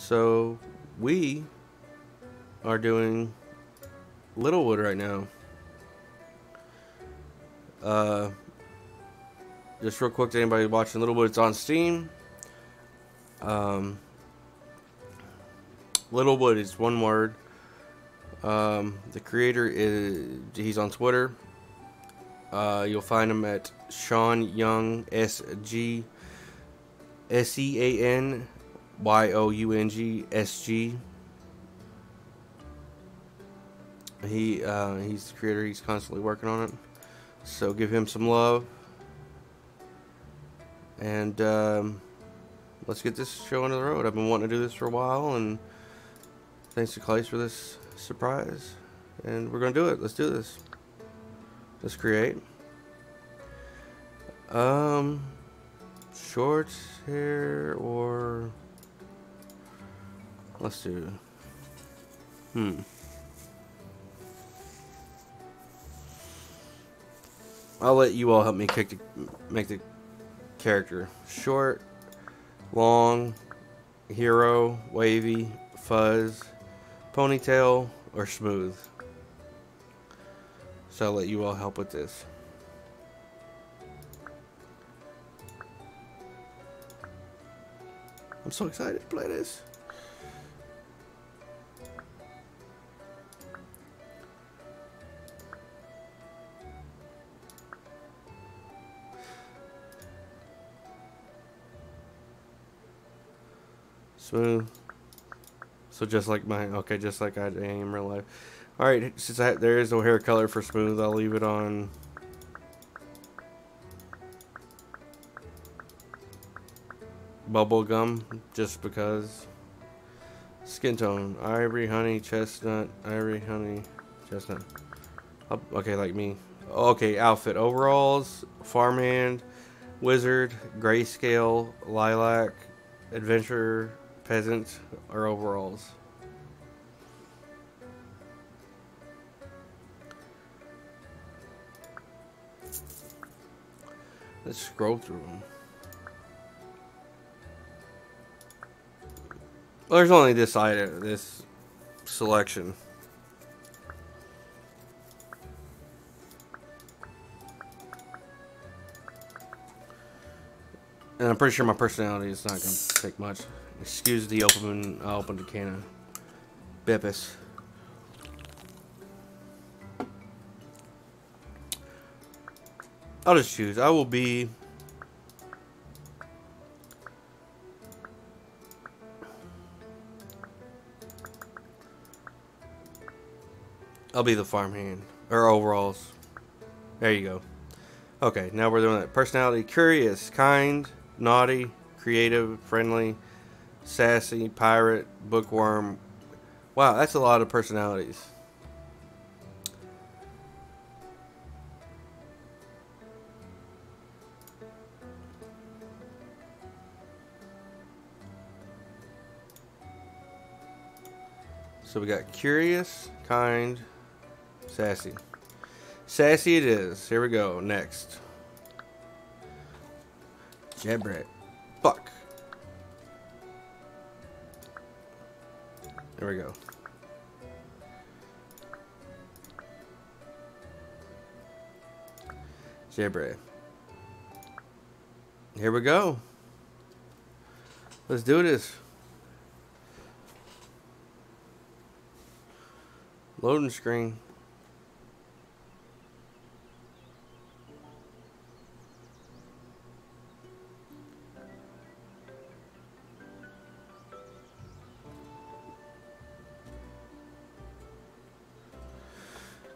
So we are doing Littlewood right now. Uh, just real quick to anybody watching Littlewood, it's on Steam. Um, Littlewood is one word. Um, the creator is he's on Twitter. Uh, you'll find him at Sean Young S G S E A N Y O U N G S G. He uh, he's the creator. He's constantly working on it. So give him some love. And um, let's get this show on the road. I've been wanting to do this for a while, and thanks to Clays for this surprise. And we're gonna do it. Let's do this. Let's create. Um, short hair or let's do. Hmm. I'll let you all help me the, make the character short, long, hero, wavy, fuzz, ponytail, or smooth. So I'll let you all help with this. I'm so excited to play this. Smooth. So just like my okay, just like I am real life. All right, since I, there is no hair color for smooth, I'll leave it on. Bubble gum, just because. Skin tone: ivory, honey, chestnut, ivory, honey, chestnut. Okay, like me. Okay, outfit: overalls, farmhand, wizard, grayscale, lilac, adventure, peasant, or overalls. Let's scroll through them. Well, there's only this item, uh, this selection. And I'm pretty sure my personality is not going to take much. Excuse the open, uh, I opened a can of Beppis. I'll just choose. I will be... I'll be the farmhand. Or overalls. There you go. Okay, now we're doing that. Personality, curious, kind, naughty, creative, friendly, sassy, pirate, bookworm. Wow, that's a lot of personalities. So we got curious, kind, sassy. Sassy it is. Here we go. Next. Jebret. Jebret. Here we go. Let's do this. Loading screen.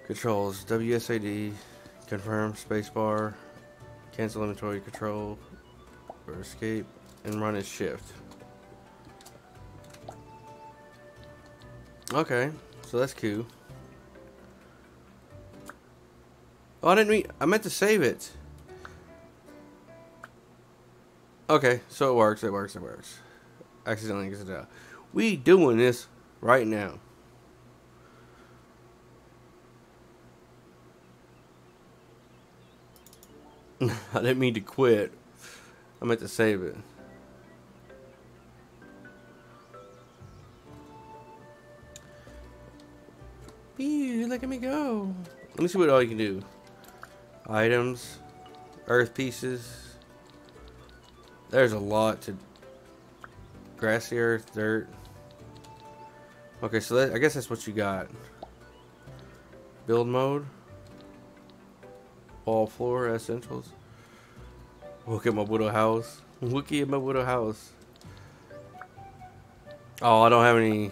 Controls WSAD, confirm spacebar, cancel inventory control, or escape, and run as shift. Okay, so that's cool. Oh, I didn't mean, I meant to save it. Okay, so it works, it works, it works. Accidentally gets it out. We doing this right now. I didn't mean to quit. I meant to save it. Ew, look at me go. Let me see what all you can do. Items. Earth pieces. There's a lot to... Grassy earth, dirt. Okay, so that, I guess that's what you got. Build mode. All floor essentials. Look at my widow house. Look at my widow house. Oh, I don't have any.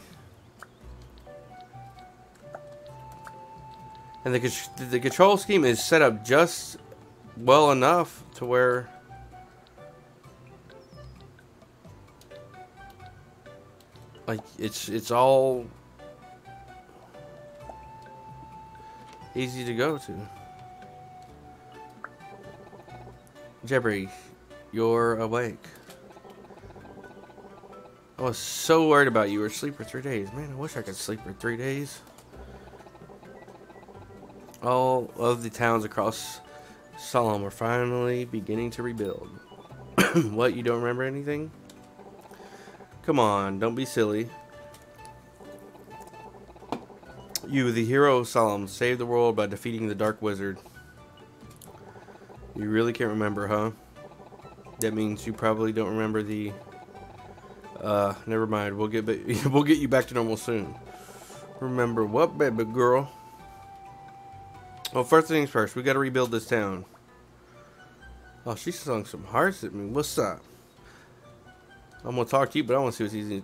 And the the control scheme is set up just well enough to where like it's it's all easy to go to. Jebry, you're awake. I was so worried about you. You were asleep for three days. Man, I wish I could sleep for three days. All of the towns across Solemn are finally beginning to rebuild. what, you don't remember anything? Come on, don't be silly. You, the hero of Solemn, saved the world by defeating the Dark Wizard. You really can't remember, huh? That means you probably don't remember the... Uh, never mind. We'll get we'll get you back to normal soon. Remember what, baby girl? Well, first things first, we gotta rebuild this town. Oh, she sung some hearts at me. What's up? I'm gonna talk to you, but I want to see what's easy.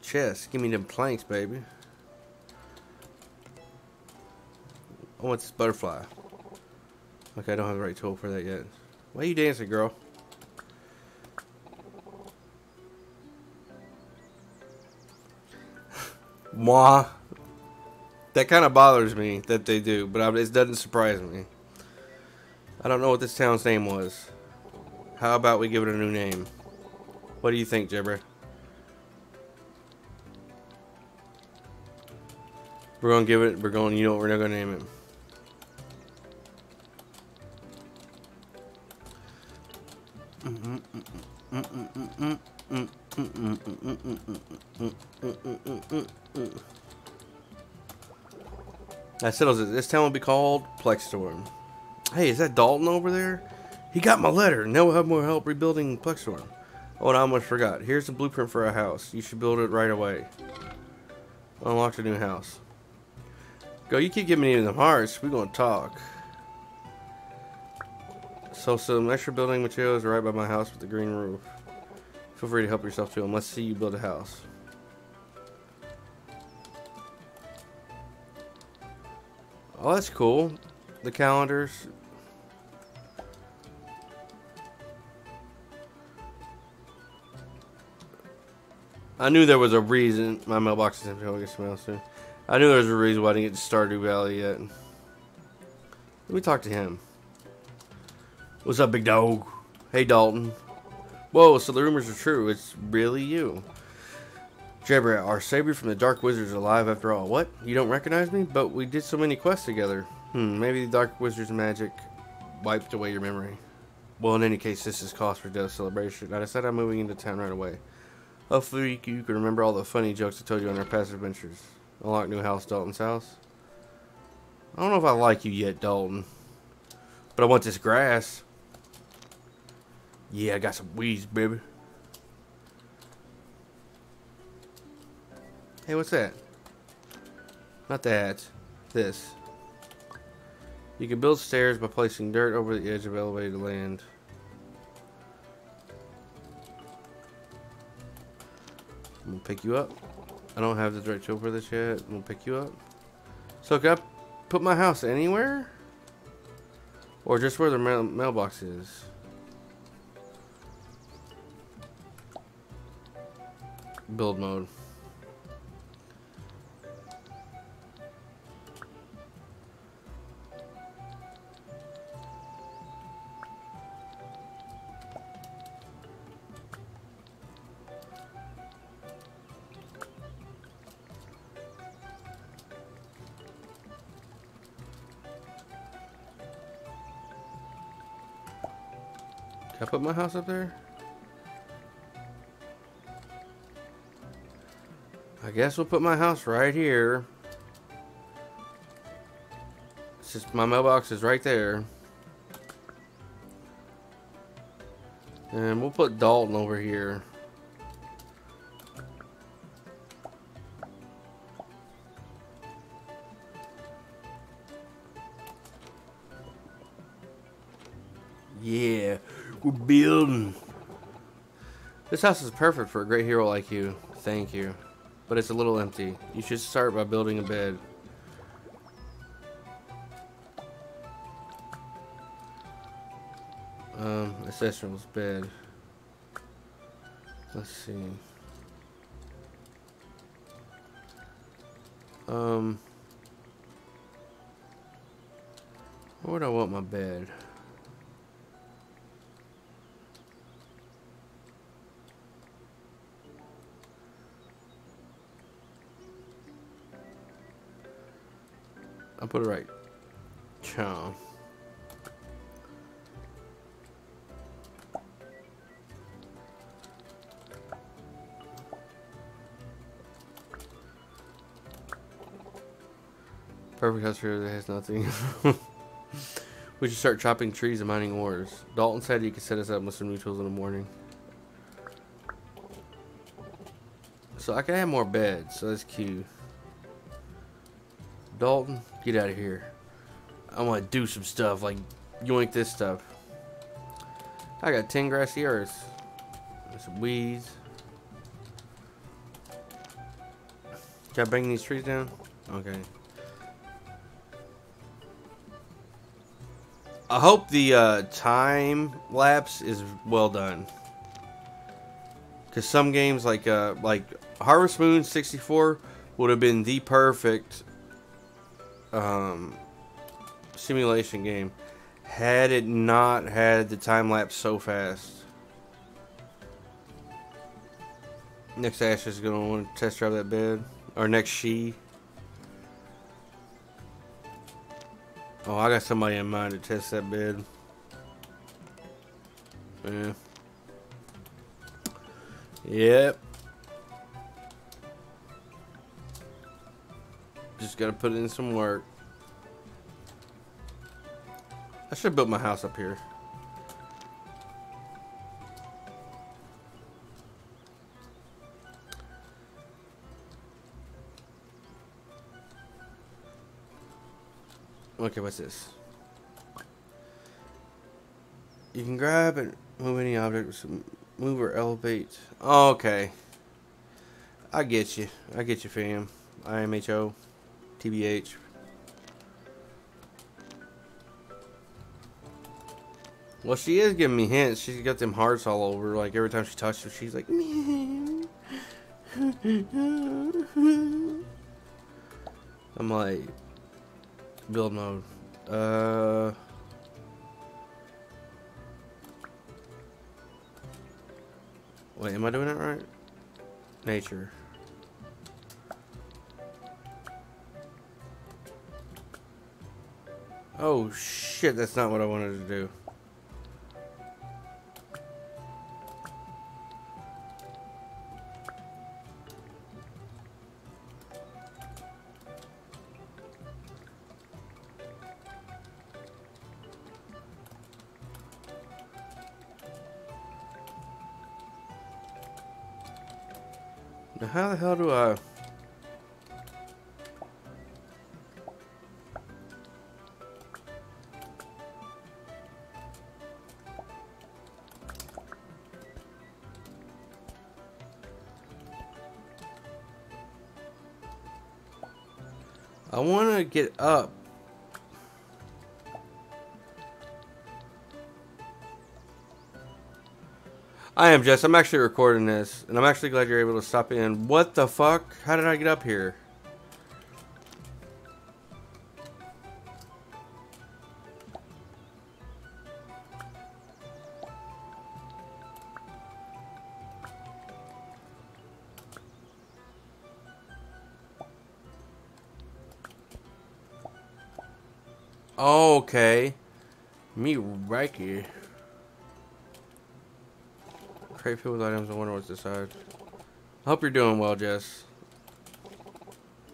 Chest. Give me them planks, baby. I want this butterfly. Okay, I don't have the right tool for that yet. Why are you dancing, girl? Moi. That kind of bothers me that they do, but it doesn't surprise me. I don't know what this town's name was. How about we give it a new name? What do you think, Jibber? We're gonna give it, we're going, you know what we're not gonna name it. That settles it. This town will be called Plexstorm. Hey, is that Dalton over there? He got my letter. Now we'll have more help rebuilding Plexstorm. Oh, and I almost forgot. Here's the blueprint for a house. You should build it right away. Unlock the new house. Go, you keep giving me them hearts. We're going to talk. So some extra building materials right by my house with the green roof. Feel free to help yourself to them. Let's see you build a house. Oh, that's cool. The calendars. I knew there was a reason. My mailbox is empty. I'll get some mail soon. I knew there was a reason why I didn't get to Stardew Valley yet. Let me talk to him. What's up, big dog? Hey, Dalton. Whoa, so the rumors are true. It's really you. Jabra, our savior from the Dark Wizards alive after all. What? You don't recognize me? But we did so many quests together. Hmm, maybe the Dark Wizard's magic wiped away your memory. Well, in any case, this is cause for death celebration. I decided I'm moving into town right away. Hopefully you can remember all the funny jokes I told you on our past adventures. Unlock new house, Dalton's house. I don't know if I like you yet, Dalton. But I want this grass. Yeah, I got some weeds, baby. Hey, what's that? Not that. This. You can build stairs by placing dirt over the edge of elevated land. I'm gonna pick you up. I don't have the direct tool for this yet. I'm gonna pick you up. So can I put my house anywhere? Or just where the mail mailbox is? Build mode. Can I put my house up there? I guess we'll put my house right here. just my mailbox is right there. And we'll put Dalton over here. Yeah, we're building. This house is perfect for a great hero like you. Thank you. But it's a little empty. You should start by building a bed. Um, Essentials bed. Let's see. Um, where would I want my bed? Put it right. Chow. Perfect house here that has nothing. we should start chopping trees and mining ores. Dalton said he could set us up with some new tools in the morning. So I can have more beds, so that's cute. Dalton, get out of here. I want to do some stuff, like yoink this stuff. I got 10 grassy earths. Some weeds. Can I bang these trees down? Okay. I hope the uh, time lapse is well done. Cause some games like uh, like Harvest Moon 64 would have been the perfect um, simulation game had it not had the time lapse so fast. Next Ash is gonna want to test drive that bed, or next she. Oh, I got somebody in mind to test that bed. Yeah. Yep. Just gotta put in some work. I should built my house up here. Okay, what's this? You can grab and move any object, move or elevate. Okay. I get you. I get you, fam. IMHO, TBH. Well, she is giving me hints. She's got them hearts all over. Like, every time she touches she's like... I'm like... Build mode. Uh... Wait, am I doing it right? Nature. Oh shit, that's not what I wanted to do. Get up. I am Jess. I'm actually recording this, and I'm actually glad you're able to stop in. What the fuck? How did I get up here? Filled with items. I wonder what's inside. I hope you're doing well, Jess.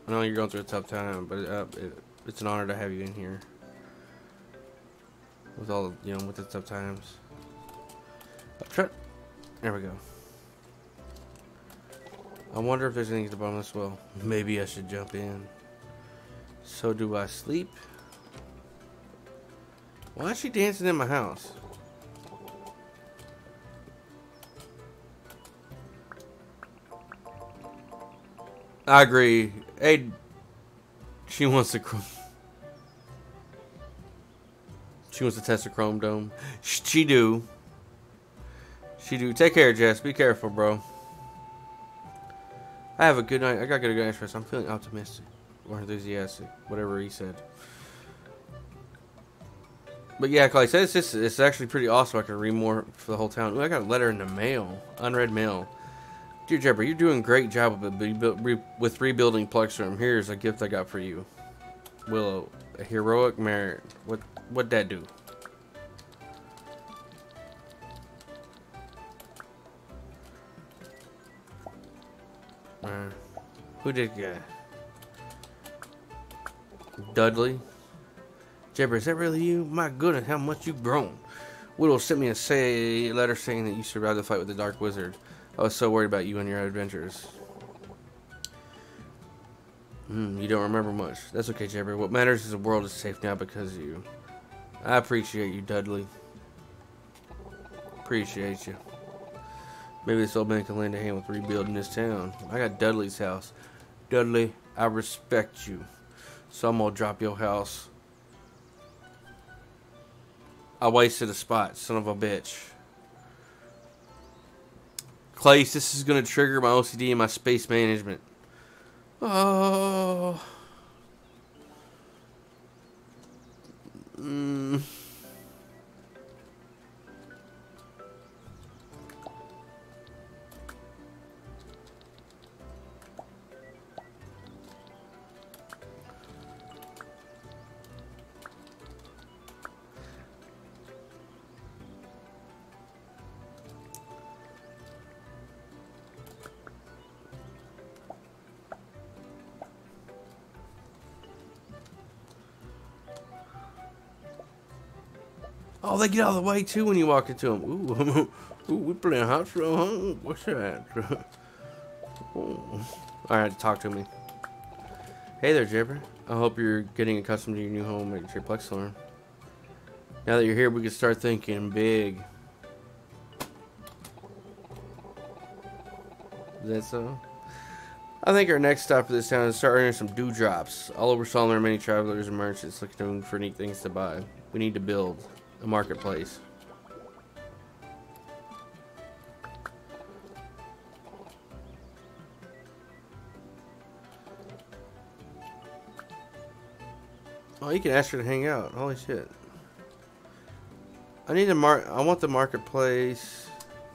I know you're going through a tough time, but uh, it, it's an honor to have you in here. With all, you know, with the tough times. Try, there we go. I wonder if there's anything at the bottom of this well. Maybe I should jump in. So do I sleep? Why is she dancing in my house? I agree. Hey, she wants to. She wants to test the chrome dome. She do. She do. Take care, Jess. Be careful, bro. I have a good night. I got good night's rest. I'm feeling optimistic or enthusiastic, whatever he said. But yeah, like I said, it's it's actually pretty awesome. I can read more for the whole town. Ooh, I got a letter in the mail, unread mail. Dear Jebber, you're doing a great job with rebuilding Plexstorm. Here's a gift I got for you. Willow, a heroic merit. What what'd that do? Uh, who did get? Dudley. Jebber, is that really you? My goodness, how much you've grown. Willow sent me a say letter saying that you survived the fight with the Dark Wizard. I was so worried about you and your adventures. Hmm, you don't remember much. That's okay, Jebber. What matters is the world is safe now because of you. I appreciate you, Dudley. Appreciate you. Maybe this old man can lend a hand with rebuilding this town. I got Dudley's house. Dudley, I respect you. So I'm gonna drop your house. I wasted a spot, son of a bitch. Clace, this is going to trigger my OCD and my space management. Oh. Mm. They get out of the way too when you walk into them. Ooh, ooh, we playing hot show, huh? What's that? All right, talk to me. Hey there, Jibber. I hope you're getting accustomed to your new home at your Plexlorn. Now that you're here, we can start thinking big. Is that so? I think our next stop for this town is start earning some dewdrops. All over Solemn are many travelers and merchants looking for neat things to buy. We need to build the marketplace. Oh, you can ask her to hang out. Holy shit. I need to mark. I want the marketplace.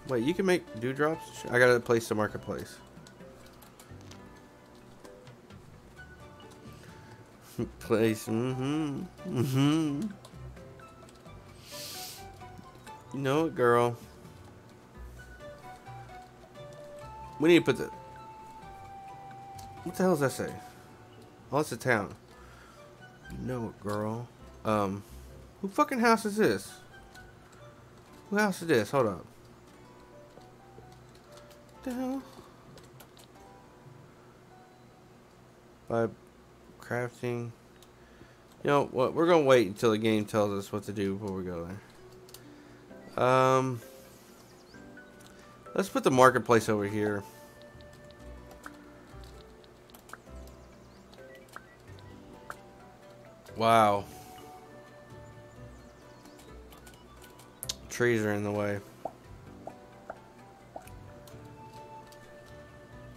Wait, you can make dewdrops? I gotta place the marketplace. place. Mm-hmm. Mm-hmm. You know it, girl. We need to put the... What the hell does that say? Oh, it's a town. You know it, girl. Um, who fucking house is this? Who house is this? Hold up. the hell? By crafting. You know what? We're gonna wait until the game tells us what to do before we go there. Um, let's put the marketplace over here. Wow. Trees are in the way.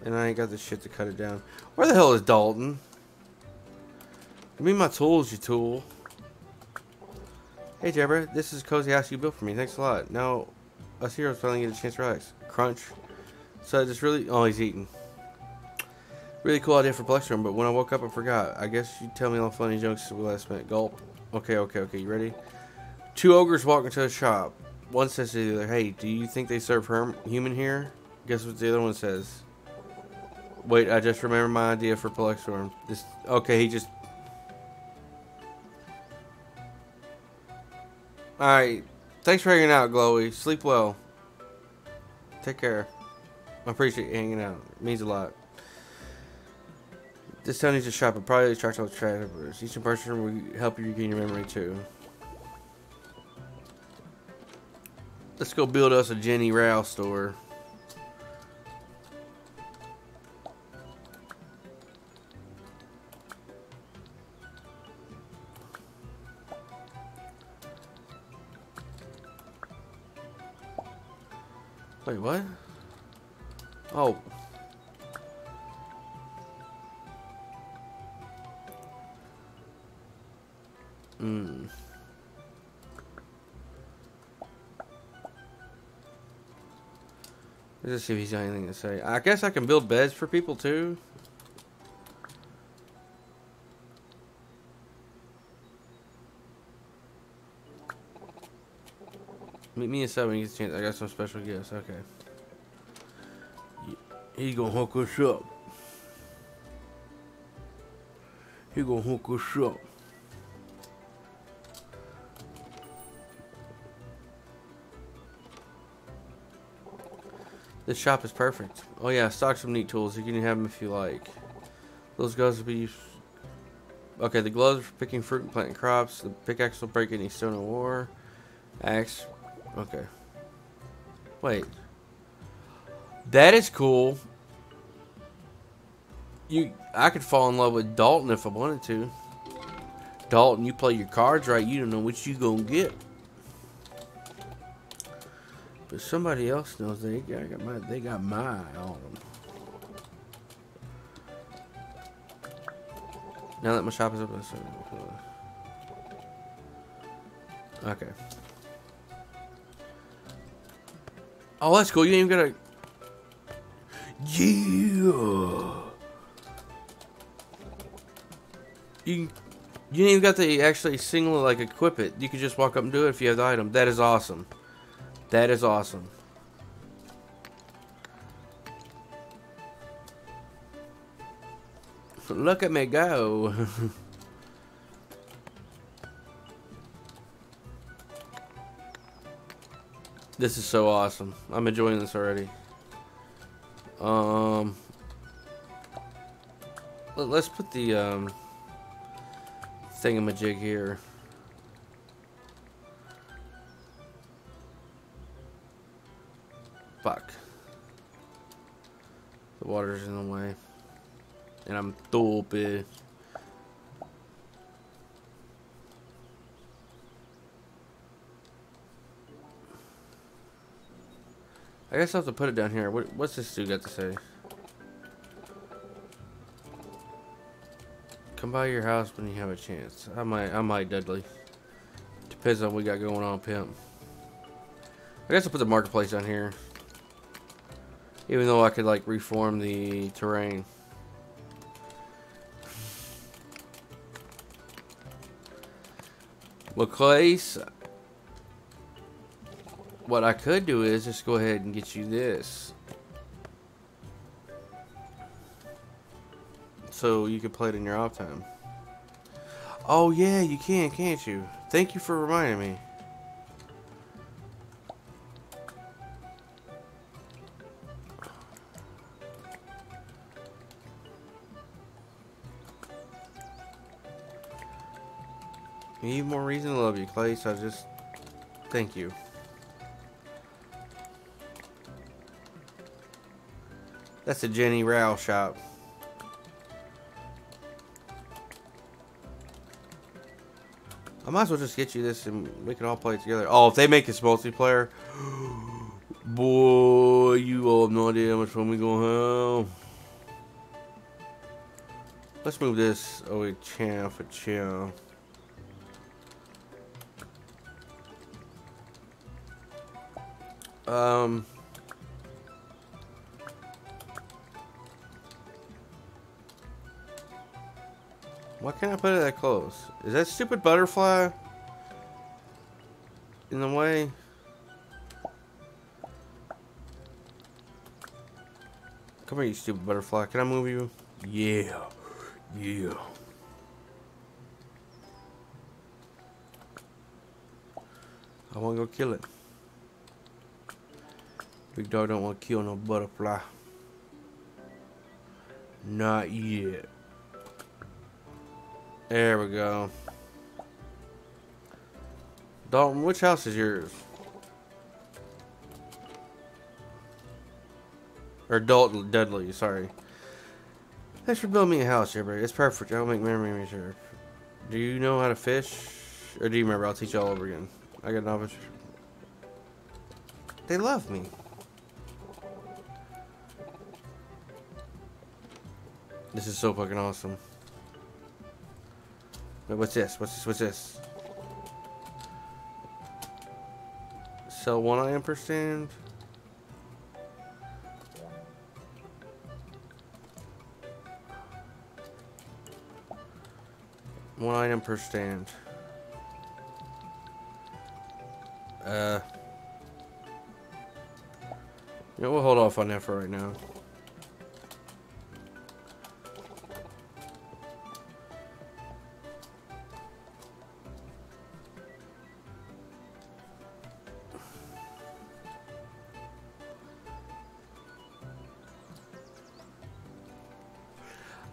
And I ain't got the shit to cut it down. Where the hell is Dalton? Give me my tools, you tool. Hey Jabber, this is cozy house you built for me. Thanks a lot. Now, us heroes finally get a chance to relax. Crunch. So I just really, oh, he's eating. Really cool idea for Plexstorm, but when I woke up, I forgot. I guess you tell me all funny jokes we last met. Gulp. Okay, okay, okay. You ready? Two ogres walk into a shop. One says to the other, "Hey, do you think they serve herm human here?" Guess what the other one says? Wait, I just remembered my idea for Plexstorm. This. Okay, he just Alright. Thanks for hanging out, Glowy. Sleep well. Take care. I appreciate you hanging out. It means a lot. This town needs a shop, but probably attract all the travelers. Each person will help you regain your memory too. Let's go build us a General store. Wait, what? Oh. Hmm. Let's see if he's got anything to say. I guess I can build beds for people too. Meet me at seven. You get a chance. I got some special gifts. Okay. He gonna hook us up. He gonna hook us up. This shop is perfect. Oh yeah, stock some neat tools. You can have them if you like. Those gloves will be used. Okay, the gloves for picking fruit and planting crops. The pickaxe will break any stone or war. Axe. Okay. Wait. That is cool. You, I could fall in love with Dalton if I wanted to. Dalton, you play your cards right. You don't know what you gonna get. But somebody else knows they got my they got my on them. Now that my shop is open, uh, okay. Oh, that's cool. You ain't even gotta. Yeah. You, you ain't even got to actually single like equip it. You can just walk up and do it if you have the item. That is awesome. That is awesome. Look at me go. this is so awesome. I'm enjoying this already. Um, let's put the um, thingamajig here. Fuck. The water's in the way. And I'm stupid. I guess I'll have to put it down here. What, what's this dude got to say? Come by your house when you have a chance. I might, I might, Dudley. Depends on what we got going on, pimp. I guess I'll put the marketplace down here. Even though I could like reform the terrain. Place. What I could do is just go ahead and get you this. So you can play it in your off time. Oh yeah, you can, can't you? Thank you for reminding me. Need more reason to love you, Clay, so I just thank you. That's a General shop. I might as well just get you this and we can all play together. Oh, if they make this multiplayer, boy, you all have no idea how much fun we gonna have. Let's move this over champ for champ. Um. Why can't I put it that close? Is that stupid butterfly in the way? Come here, you stupid butterfly. Can I move you? Yeah. Yeah. I want to go kill it. Big dog don't want to kill no butterfly. Not yet. There we go. Dalton, which house is yours? Or Dalton Dudley, sorry. Thanks for building me a house, everybody. It's perfect. I'll make memory reserve. Do you know how to fish? Or do you remember? I'll teach you all over again. I got novice. They love me. This is so fucking awesome. Wait, what's this? What's this? What's this? Sell one item per stand? One item per stand. Uh, know, we'll hold off on that for right now.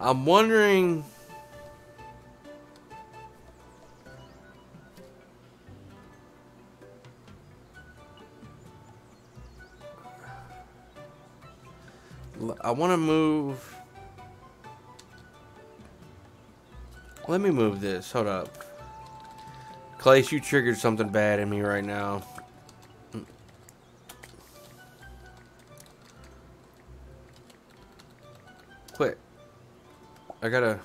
I'm wondering I want to move. Let me move this. Hold up. Clace, you triggered something bad in me right now. I gotta...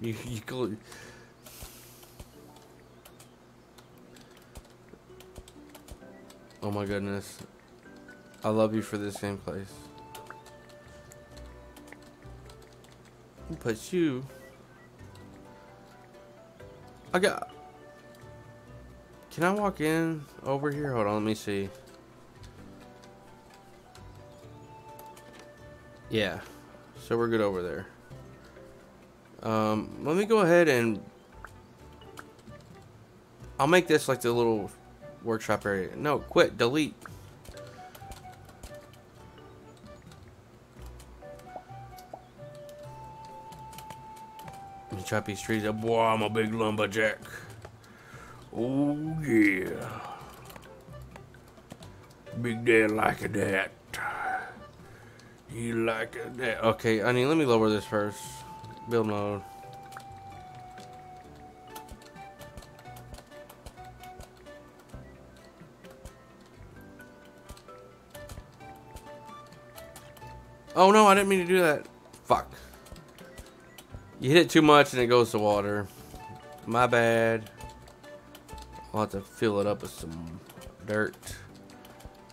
You, you, go... Oh my goodness. I love you for this same place. But you... I got... Can I walk in over here? Hold on, let me see. Yeah. So we're good over there. Um, let me go ahead and... I'll make this like the little workshop area. No, quit, delete. Chop these trees up. Boy, I'm a big lumberjack. Oh, yeah. Big dad like that. You like that. Okay, I mean, let me lower this first. Build mode. Oh no, I didn't mean to do that. Fuck. You hit it too much and it goes to water. My bad. I'll have to fill it up with some dirt.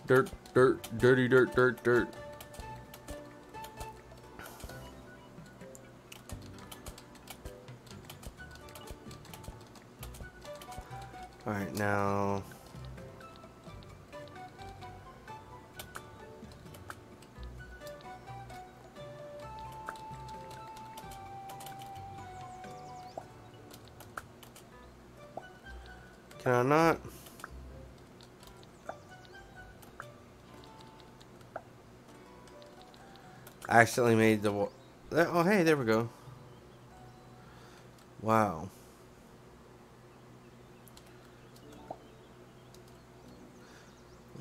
Dirt, dirt, dirty dirt, dirt, dirt. Alright, now... Can I not? I accidentally made the... Oh, hey, there we go. Wow.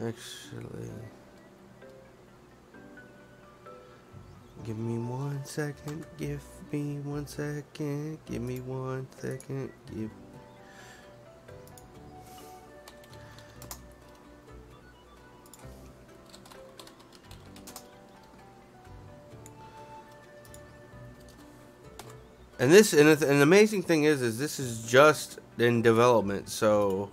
Actually... Give me one second, give me one second, give me one second, give And this and, and the amazing thing is, is this is just in development, so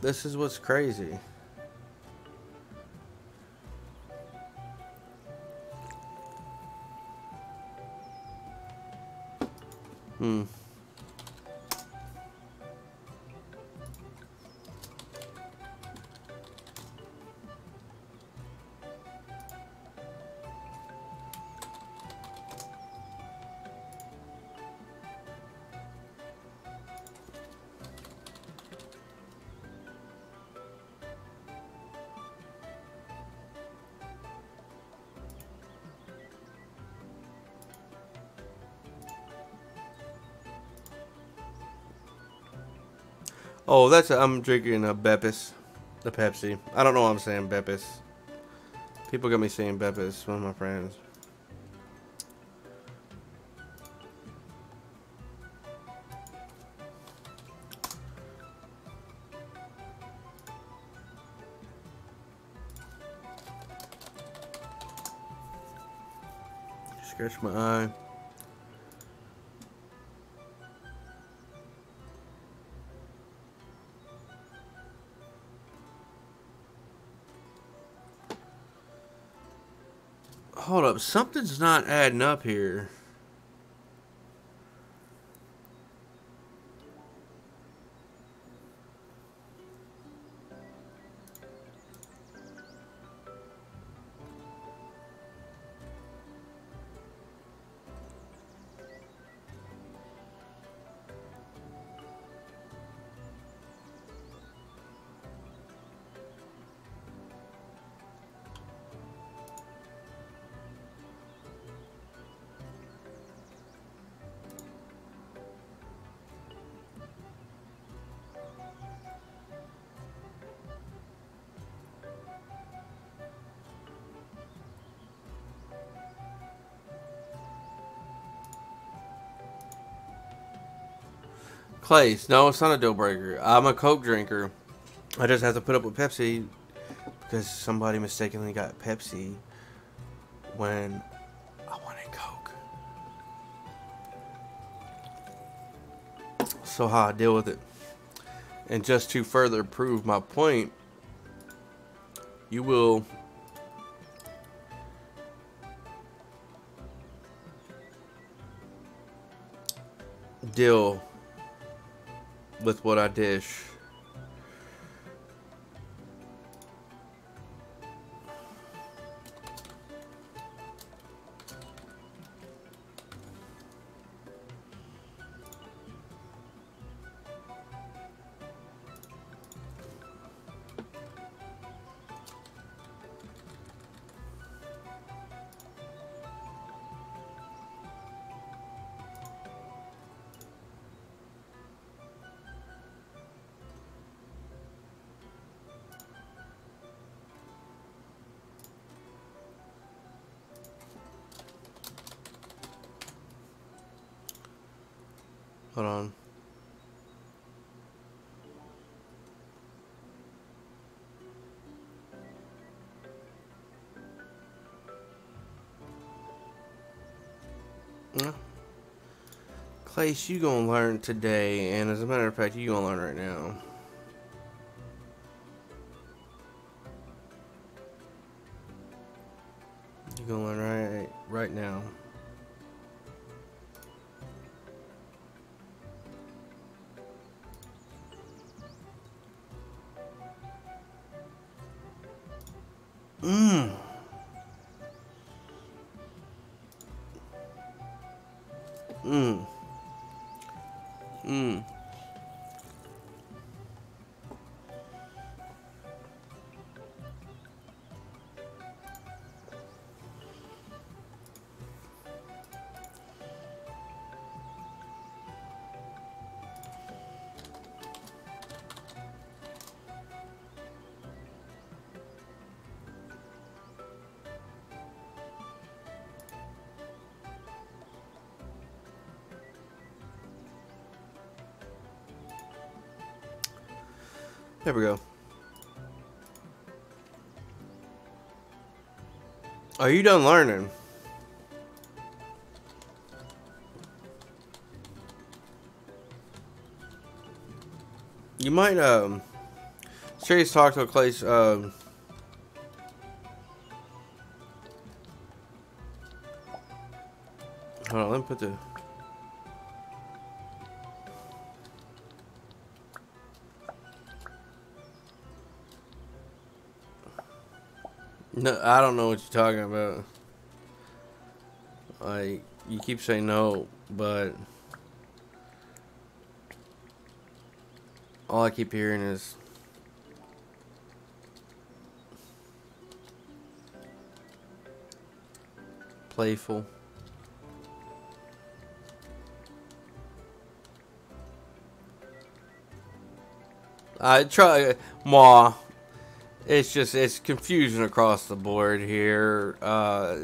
this is what's crazy. Hmm. Oh, that's i am drinking a Beppis, the Pepsi. I don't know why I'm saying Beppis. People got me saying Beppis. One of my friends. Something's not adding up here. Clays, no, it's not a deal breaker. I'm a Coke drinker. I just have to put up with Pepsi because somebody mistakenly got Pepsi when I wanted Coke. So how I deal with it. And just to further prove my point, you will deal with what I dish. Clace, you gonna learn today, and as a matter of fact, you gonna learn right now. There we go. Are you done learning? You might, um, serious talk to a place, um, hold on, let me put the No, I don't know what you're talking about. Like, you keep saying no, but all I keep hearing is playful. I try, uh, moi. It's just it's confusion across the board here. Uh,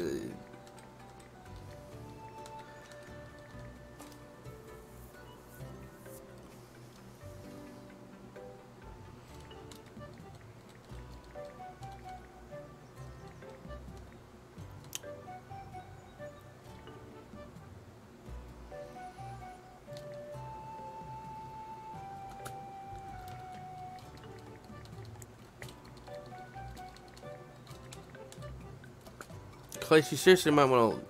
Clay, you seriously might want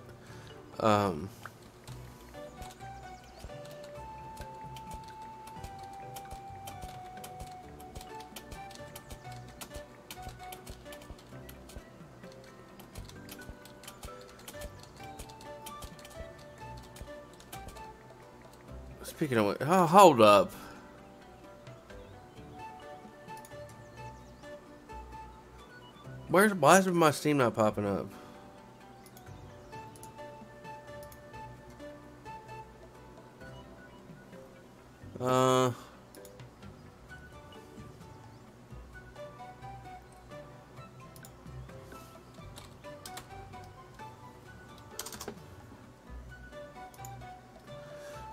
to. Um, Speaking of what, oh, hold up. Where's why is my Steam not popping up? Uh.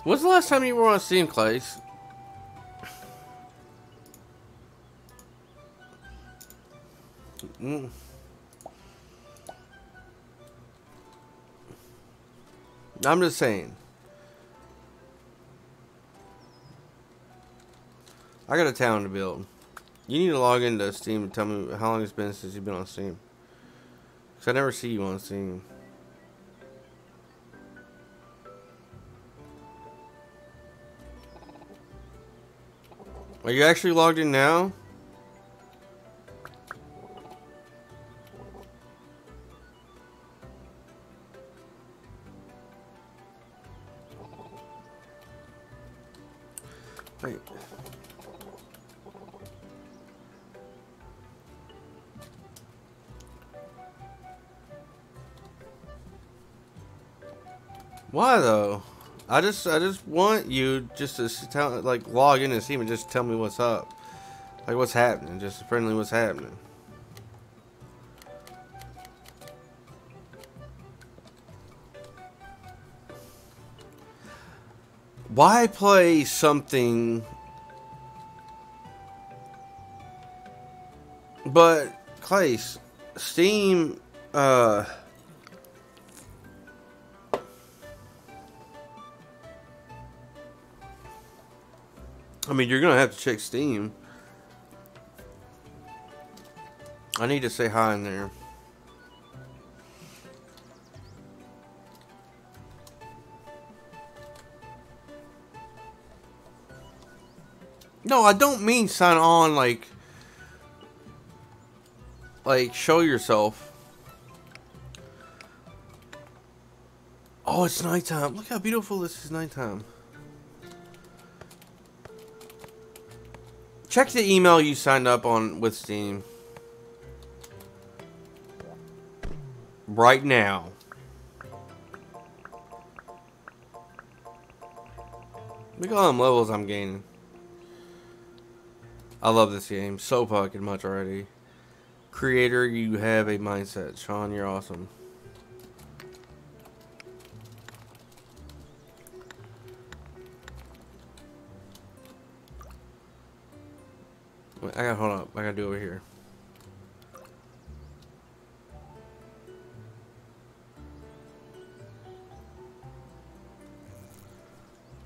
When's the last time you were on Steam, Clays? Mm. I'm just saying. I got a town to build. You need to log into Steam and tell me how long it's been since you've been on Steam. Because I never see you on Steam. Are you actually logged in now? Just I just want you just to tell like log in and see and just tell me what's up. Like what's happening, just friendly what's happening. Why play something but Clace, Steam uh I mean, you're going to have to check Steam. I need to say hi in there. No, I don't mean sign on like like show yourself. Oh, it's nighttime. Look how beautiful this is nighttime. Check the email you signed up on with Steam. Right now. Look at all them levels I'm gaining. I love this game so fucking much already. Creator, you have a mindset. Sean, you're awesome.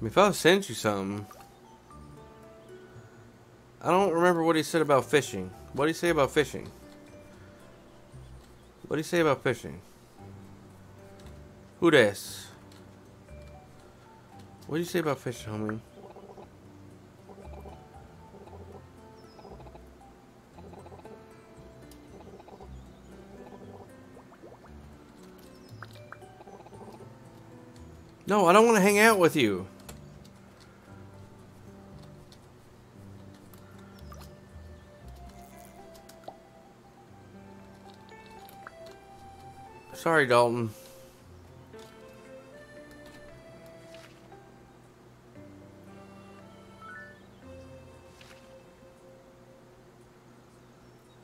Mean, if I sent you something, I don't remember what he said about fishing. What did he say about fishing? What did he say about fishing? Who this? What did you say about fishing, homie? No, I don't want to hang out with you. Sorry, Dalton.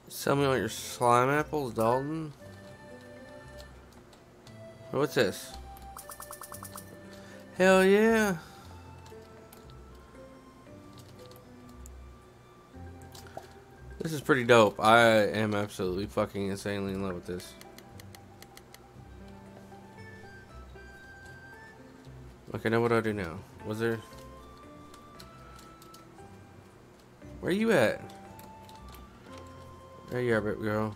Sell me all your slime apples, Dalton. What's this? Hell yeah. This is pretty dope. I am absolutely fucking insanely in love with this. Okay, now what do I do now? Was there... Where are you at? There you are, baby girl.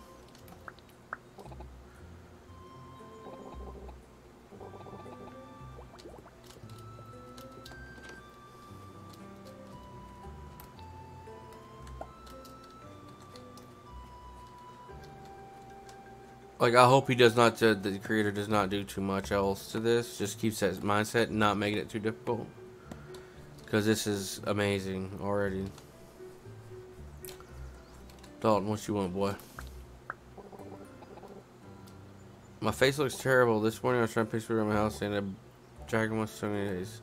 Like, I hope he does not, uh, the creator does not do too much else to this. Just keeps that mindset not making it too difficult. Because this is amazing already. Dalton, what you want, boy? My face looks terrible. This morning I was trying to picture around my house and a dragon was so many days.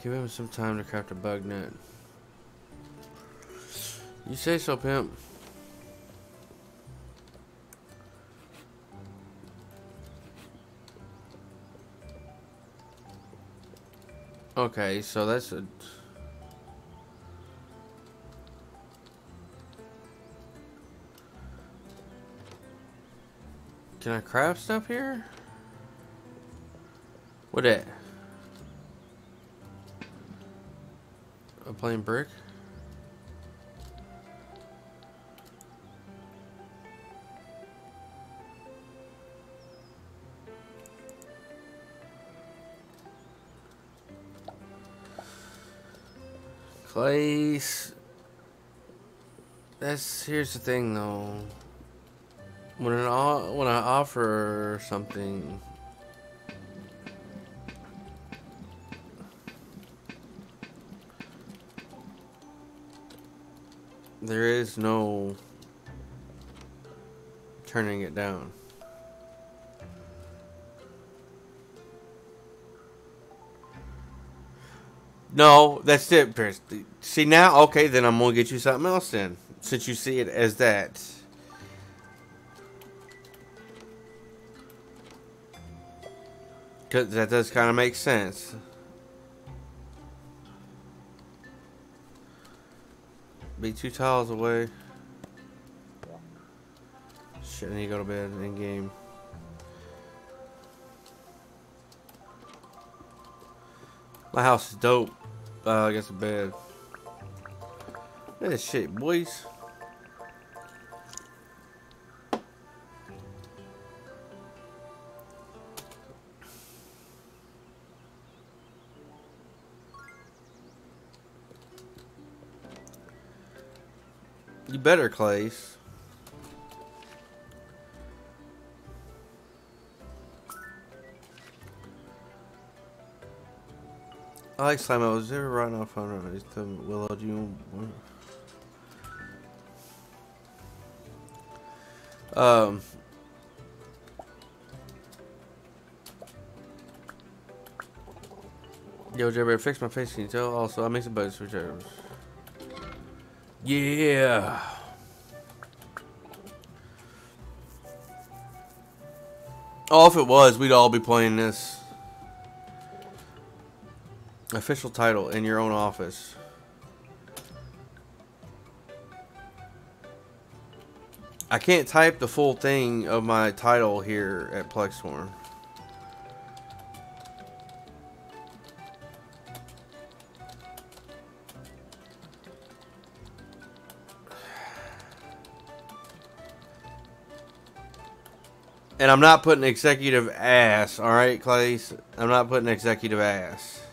Give him some time to craft a bug net. You say so, pimp. Okay, so that's a... Can I craft stuff here? What that? A plain brick? Place. That's here's the thing though. When an when I offer something, there is no turning it down. No, that's it. See now, okay, then I'm gonna get you something else then, since you see it as that. Cause that does kind of make sense. Be two tiles away. Shit, I need to go to bed in game. My house is dope. Uh, I guess a bed. That shit, boys. You better, Clays. I like slime. I was there right off on it. The willow. Do you? Um. Yo, Jebbreh, fix my face. Can you tell? Also, I make some buttons for Jebbreh. Yeah. Oh, if it was, we'd all be playing this. Official title in your own office. I can't type the full thing of my title here at Plexstorm. And I'm not putting executive ass, alright, Clays? I'm not putting executive ass.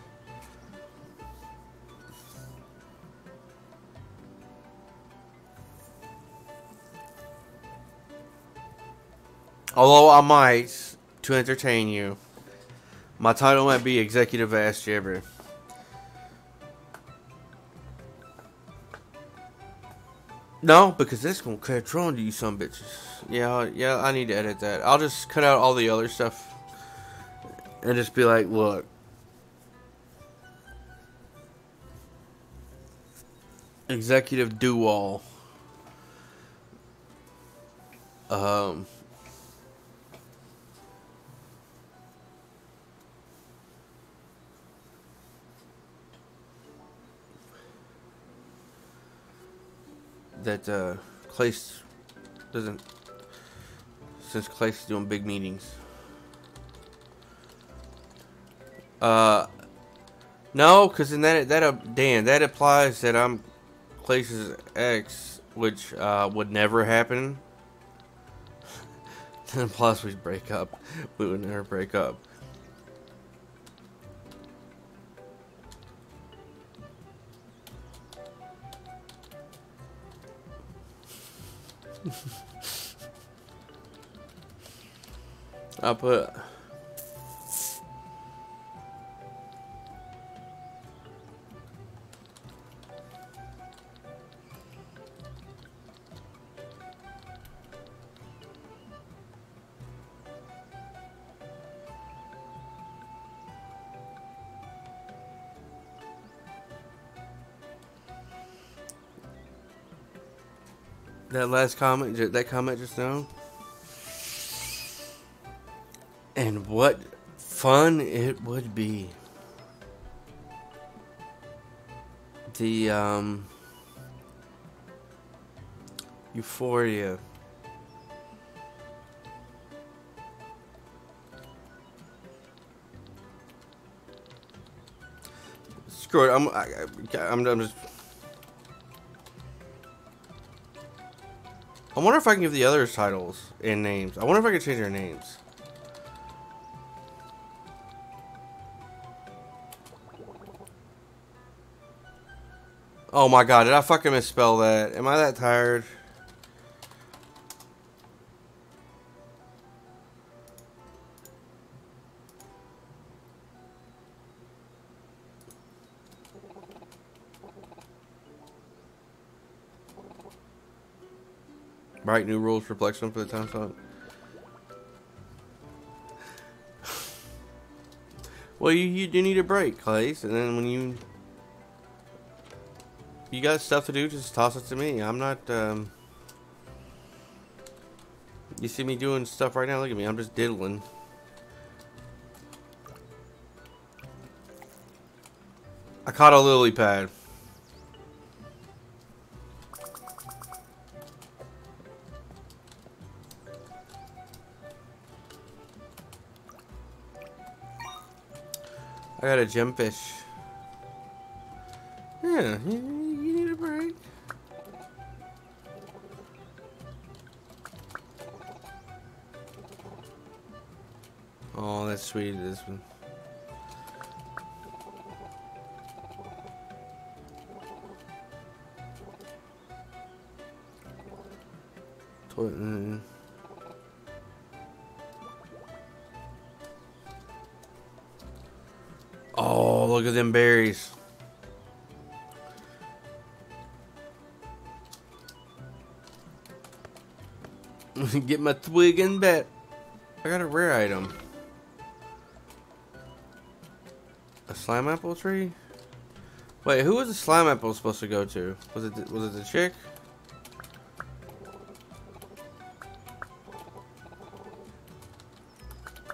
Although I might, to entertain you, my title might be Executive Ass Jibber. No, because this gonna catch on to you some bitches. Yeah, yeah, I need to edit that. I'll just cut out all the other stuff and just be like, look. Executive do-all. Um, that uh, Clace doesn't since Clace is doing big meetings. Uh, no, because then that that uh, Dan that applies that I'm Clace's ex, which uh, would never happen. and plus, we break up. We would never break up. I'll put. That last comment, that comment just now. And what fun it would be. The um Euphoria. Screw it. I'm I, I- I'm, I'm just I wonder if I can give the others titles and names. I wonder if I can change their names. Oh my god, did I fucking misspell that? Am I that tired? Right, new rules for Plexon for the time slot. Well, you, you do need a break, Clays, and then when you you got stuff to do, just toss it to me. I'm not. Um, you see me doing stuff right now? Look at me. I'm just diddling. I caught a lily pad. A gemfish. Yeah, you, need a break. Oh, that's sweet. This one. Toy- them berries. Get my twig and bet. I got a rare item. A slime apple tree? Wait, who was the slime apple supposed to go to? Was it was it the chick?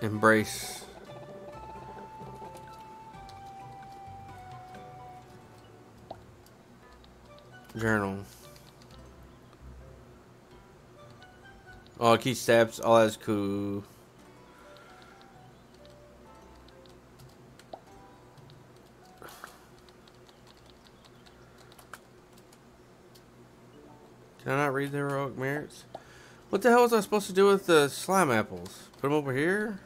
Embrace. Oh, key steps. Oh, that's cool. Can I not read the heroic merits? What the hell was I supposed to do with the slime apples? Put them over here?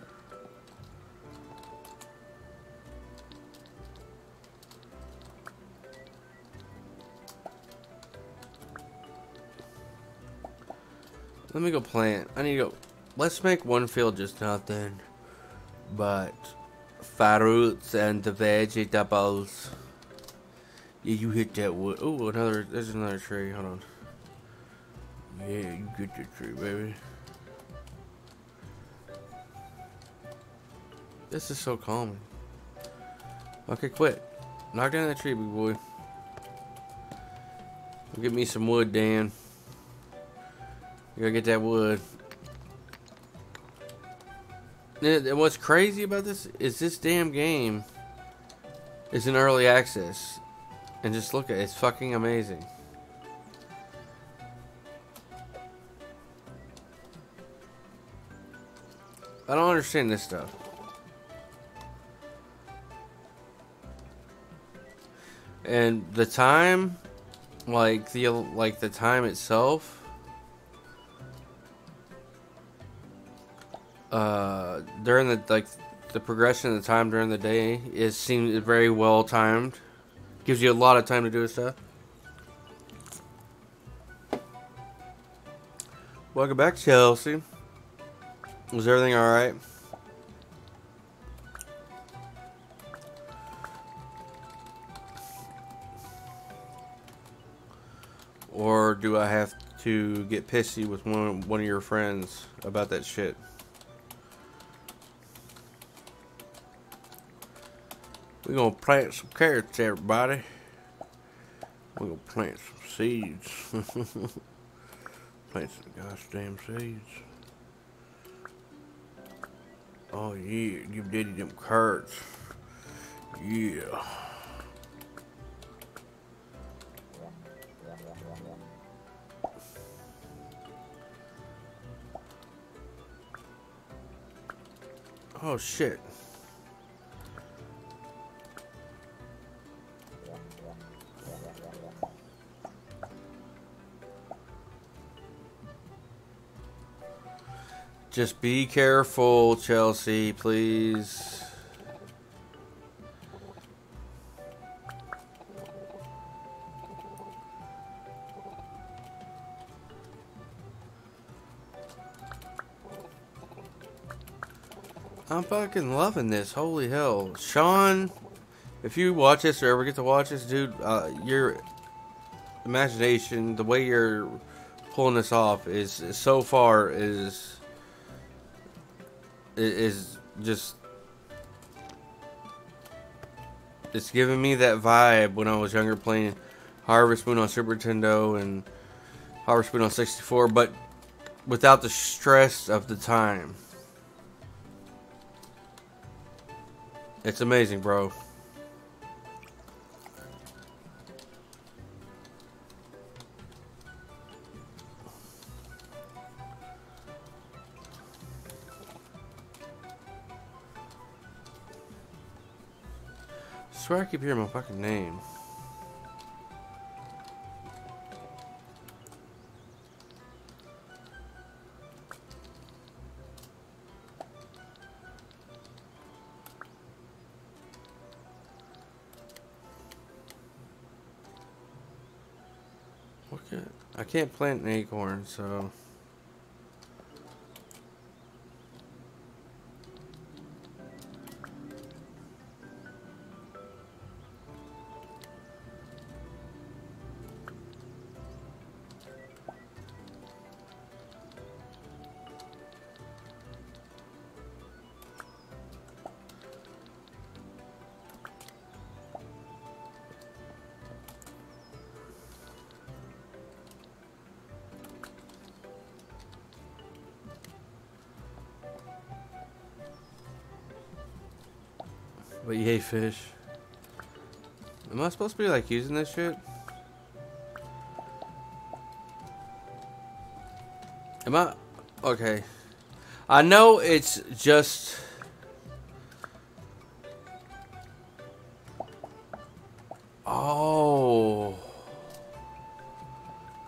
Let me go plant. I need to go. Let's make one field just nothing but fruits and the vegetables. Yeah, you hit that wood. Oh, another. There's another tree. Hold on. Yeah, you get the tree, baby. This is so calming. Okay, quit. Knock down that tree, big boy. Get me some wood, Dan. Gotta get that wood. And what's crazy about this is this damn game is in early access. And just look at it, it's fucking amazing. I don't understand this stuff. And the time, like the like the time itself, uh, during the like the progression of the time during the day it seems very well timed. Gives you a lot of time to do stuff. Welcome back, Chelsea. Was everything alright? Or do I have to get pissy with one, one of your friends about that shit? We're gonna plant some carrots, everybody. We're gonna plant some seeds. plant some goddamn seeds. Oh yeah, give Daddy them carrots. Yeah. Oh shit. Just be careful, Chelsea, please. I'm fucking loving this. Holy hell. Sean, if you watch this or ever get to watch this, dude, uh, your imagination, the way you're pulling this off is, is so far is is just it's giving me that vibe when I was younger playing Harvest Moon on Super Nintendo and Harvest Moon on 64, but without the stress of the time. It's amazing, bro. Swear I keep hearing my fucking name. I can't plant an acorn, so fish. Am I supposed to be like using this shit? Am I? Okay. I know it's just... Oh.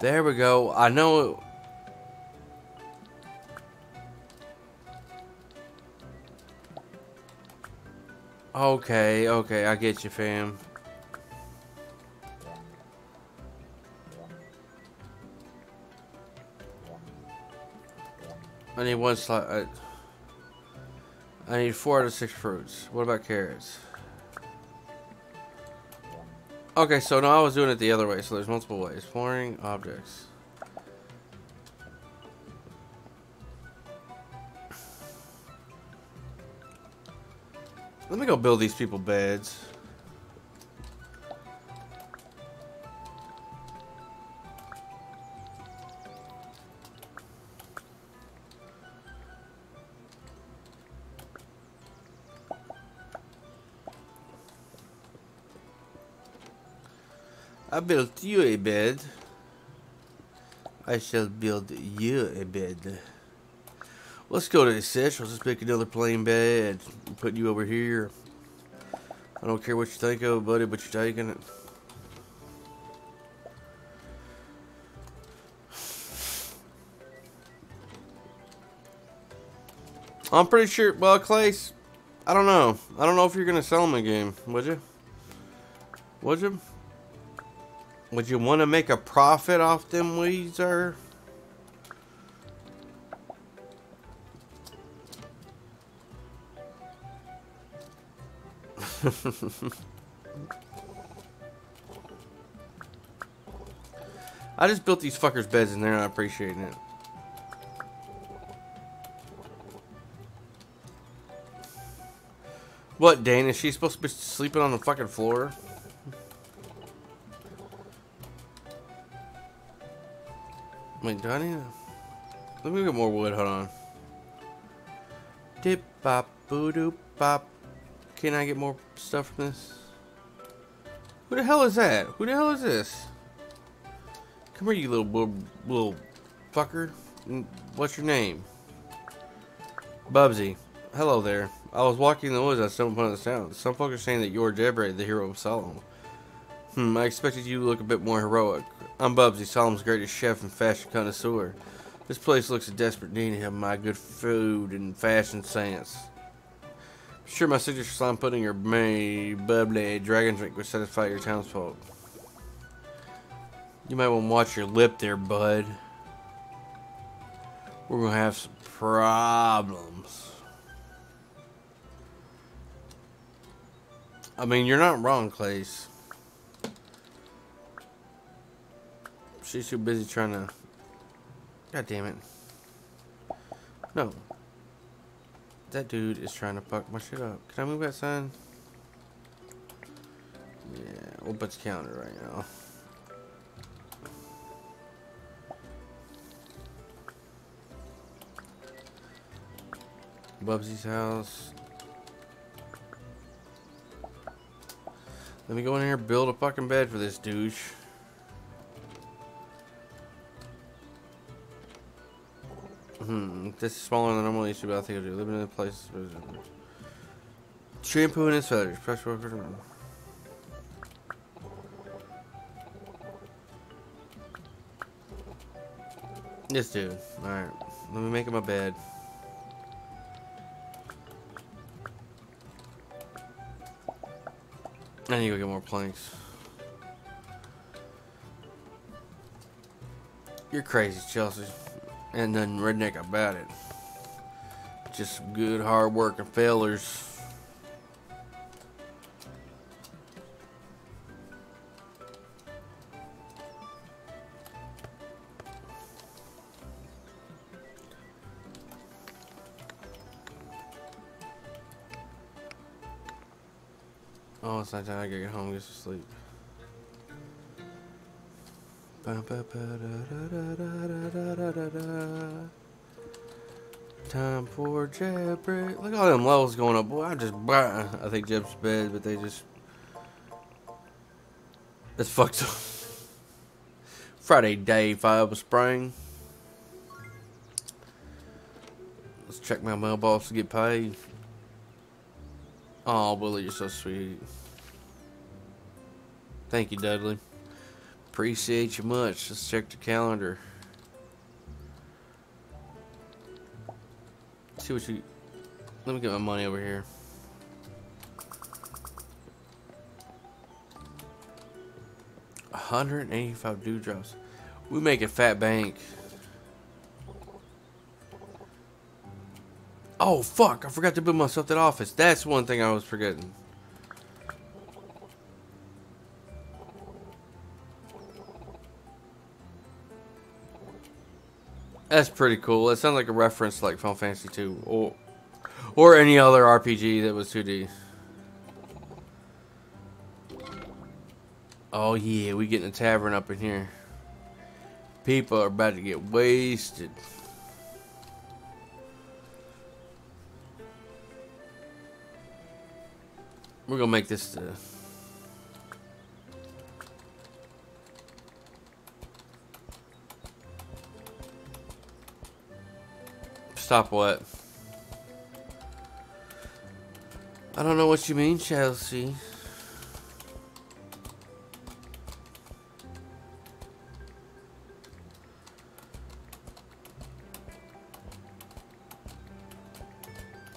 There we go. I know Okay, okay, I get you, fam. I need one slot. I, uh, I need four out of six fruits. What about carrots? Okay, so no, I was doing it the other way, so there's multiple ways. Flooring objects. build these people beds. I built you a bed. I shall build you a bed. Let's go to essentials. Let's make another plain bed. Put you over here. I don't care what you think of it, buddy, but you're taking it. I'm pretty sure, well, Clace, I don't know. I don't know if you're going to sell them a game, would you? Would you? Would you want to make a profit off them weeds, or? I just built these fuckers beds and they're not appreciating it. What, Dane? Is she supposed to be sleeping on the fucking floor? Wait, do I need to... Let me get more wood, hold on. Dip bop boo doop bop. Can I get more stuff from this? Who the hell is that? Who the hell is this? Come here, you little little fucker. What's your name? Bubsy. Hello there. I was walking in the woods. I stumbled upon the sound. Some folks are saying that you're Deborah, the hero of Solemn. Hmm, I expected you to look a bit more heroic. I'm Bubsy, Solemn's greatest chef and fashion connoisseur. This place looks a desperate need of my good food and fashion sense. Sure, my signature slime pudding or may bubbly dragon drink would satisfy your townsfolk. You might want to watch your lip there, bud. We're gonna have some problems. I mean, you're not wrong, Clace. She's too busy trying to... God damn it. No. That dude is trying to fuck my shit up. Can I move that sign? Yeah, we'll put the counter right now. Bubsy's house. Let me go in here build a fucking bed for this douche. Hmm, this is smaller than normal used to be. I think I do. Living in a place. Shampoo and his feathers. Pressure worker. This dude. Alright. Let me make him a bed. I need to go get more planks. You're crazy, Chelsea. And then redneck about it. Just good hard working fellers. Oh, it's not time I gotta get home get some sleep. Time for Jeb Look at all them levels going up. Boy, I just I think Jeb's bad, but they just it's fucked up. Friday day five of spring. Let's check my mailbox to get paid. Oh, Willie, you're so sweet. Thank you, Dudley. Appreciate you much. Let's check the calendar. see what you... Let me get my money over here. hundred and eighty-five dewdrops. We make a fat bank. Oh, fuck. I forgot to build myself that office. That's one thing I was forgetting. That's pretty cool. It sounds like a reference to like Final Fantasy 2 or or any other RPG that was 2D. Oh yeah, we getting a tavern up in here. People are about to get wasted. We're gonna make this the Stop what? I don't know what you mean, Chelsea.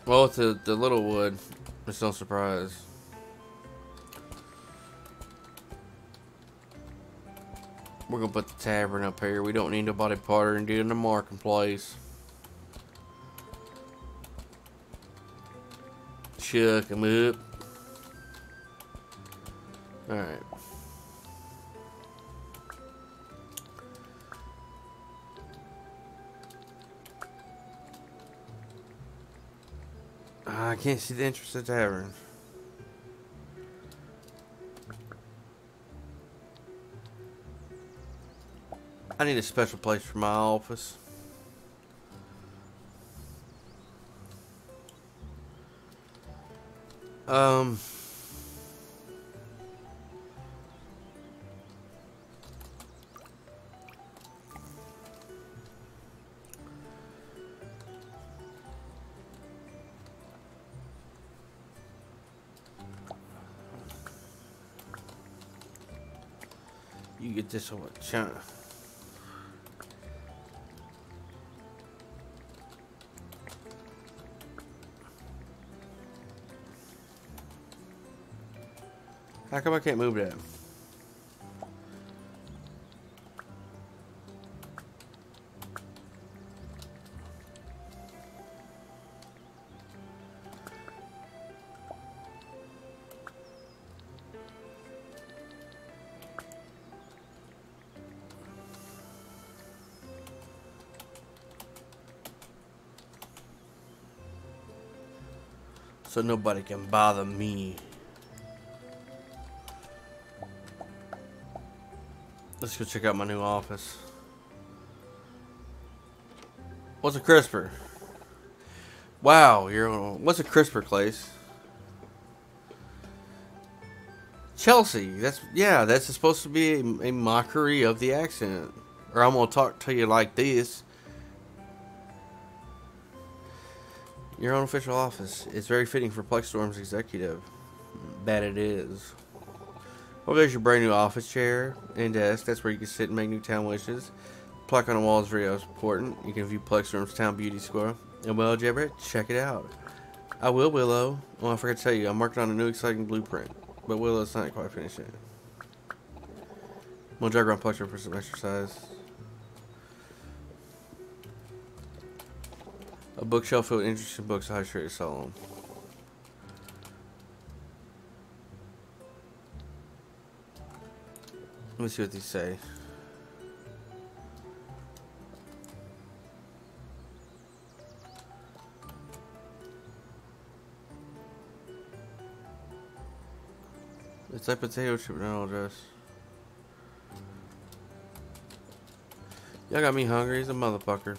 Well, with the, the little wood, it's no surprise. We're gonna put the tavern up here. We don't need nobody partying doing the marketplace. Chuck him up. Alright. Ah, I can't see the entrance of the tavern. I need a special place for my office. Um. You get this over China. How come I can't move that? So nobody can bother me. Let's go check out my new office. What's a crisper? Wow, you're what's a crisper place? Chelsea. That's yeah. That's supposed to be a, a mockery of the accent. Or I'm gonna talk to you like this. Your own official office. It's very fitting for Plexstorm's executive. Bad it is. Well, there's your brand new office chair and desk. That's where you can sit and make new town wishes. Plaque on the wall is very important. You can view Plexstorm's town beauty score. And well, Jebbreh, check it out. I will, Willow. Oh, I forgot to tell you, I'm working on a new exciting blueprint. But Willow's not quite finished yet. We'll jog around Plexstorm for some exercise. A bookshelf filled with interesting books I to hydrate your soul. Let me see what these say. It's like potato chip no dress. Y'all got me hungry as a motherfucker.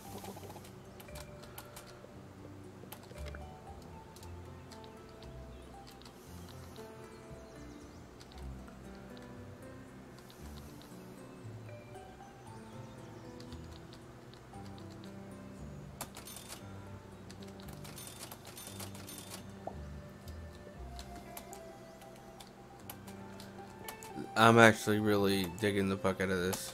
I'm actually really digging the fuck out of this.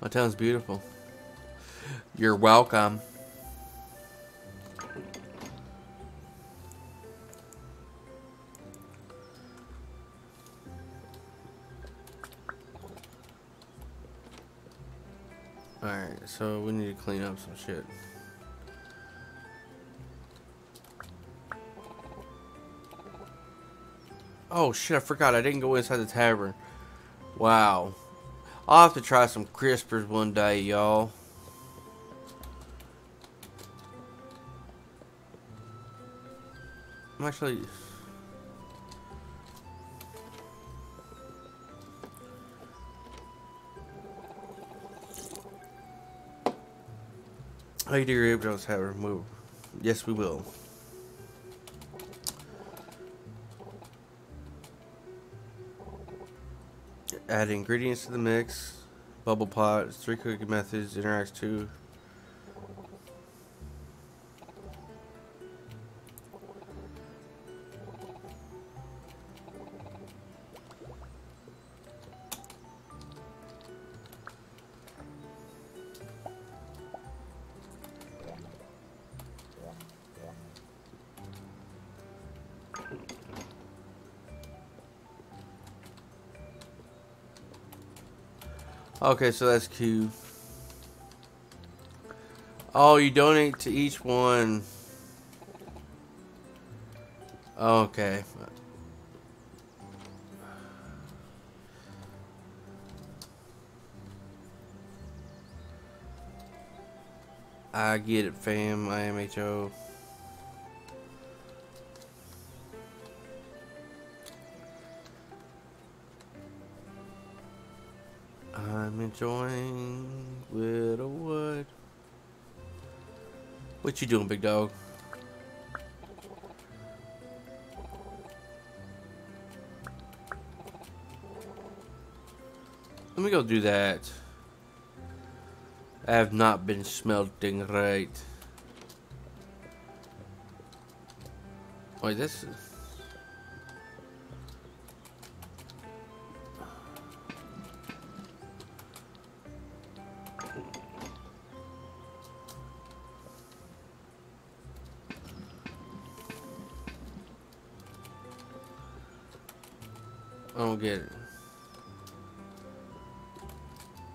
My town's beautiful. You're welcome. Clean up some shit. Oh shit, I forgot. I didn't go inside the tavern. Wow. I'll have to try some crispers one day, y'all. I'm actually... plagued your objects have removed. Yes, we will. Add ingredients to the mix. Bubble pot. Three cooking methods. Interacts two. Okay, so that's Q. Oh, you donate to each one. Okay. I get it, fam. I am HO. Enjoying Littlewood. What you doing, big dog? Let me go do that. I have not been smelting right. Wait, this is... don't get it.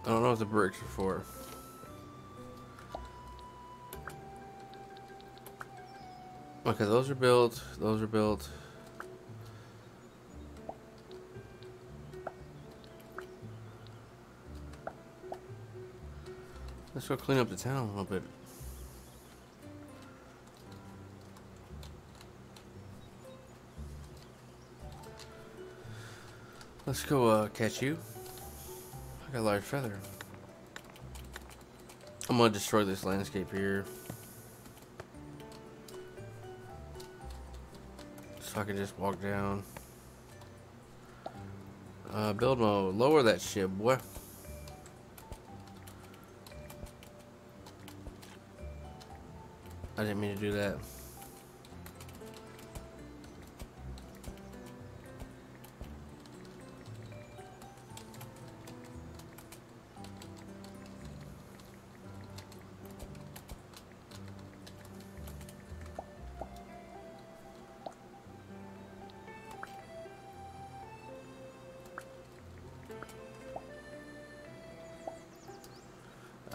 I don't know what the bricks are for. Okay, those are built. Those are built. Let's go clean up the town a little bit. Let's go uh, catch you. I got a large feather. I'm gonna destroy this landscape here. So I can just walk down. Uh, build mode. Lower that shit, boy. I didn't mean to do that.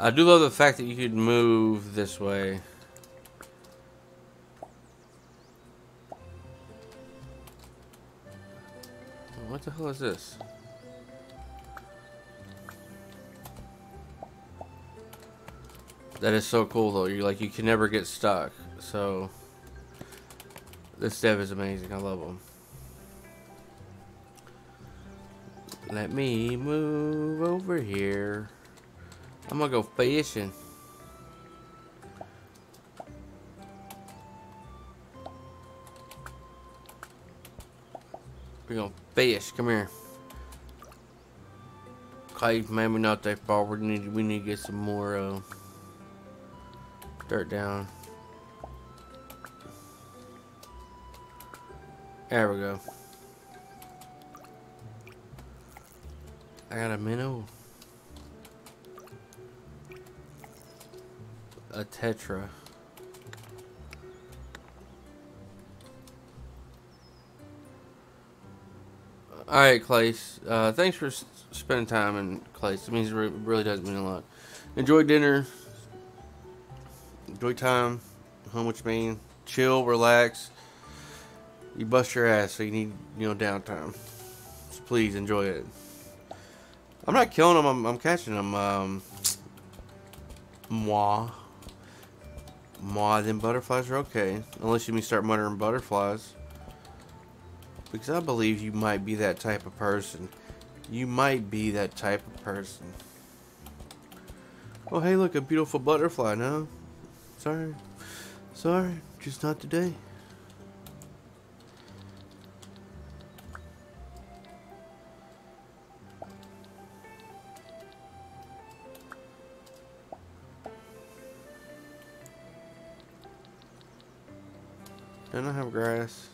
I do love the fact that you could move this way. What the hell is this? That is so cool though. You like you can never get stuck. So this dev is amazing. I love them. Let me move over here. I'm gonna go fishing. We're gonna fish. Come here. Cave, maybe not that far. We need we need to get some more uh, dirt down. There we go. I got a minnow. A tetra. Alright, Clace. Uh, thanks for spending time in Clace. It means it really does mean a lot. Enjoy dinner. Enjoy time. Home with your man. Chill, relax. You bust your ass, so you need, you know, downtime. So please enjoy it. I'm not killing them, I'm, I'm catching them. Um, moi. Moi, then butterflies are okay. Unless you mean start muttering butterflies. Because I believe you might be that type of person. You might be that type of person. Oh, hey, look, a beautiful butterfly, no? Sorry. Sorry, just not today. Grass?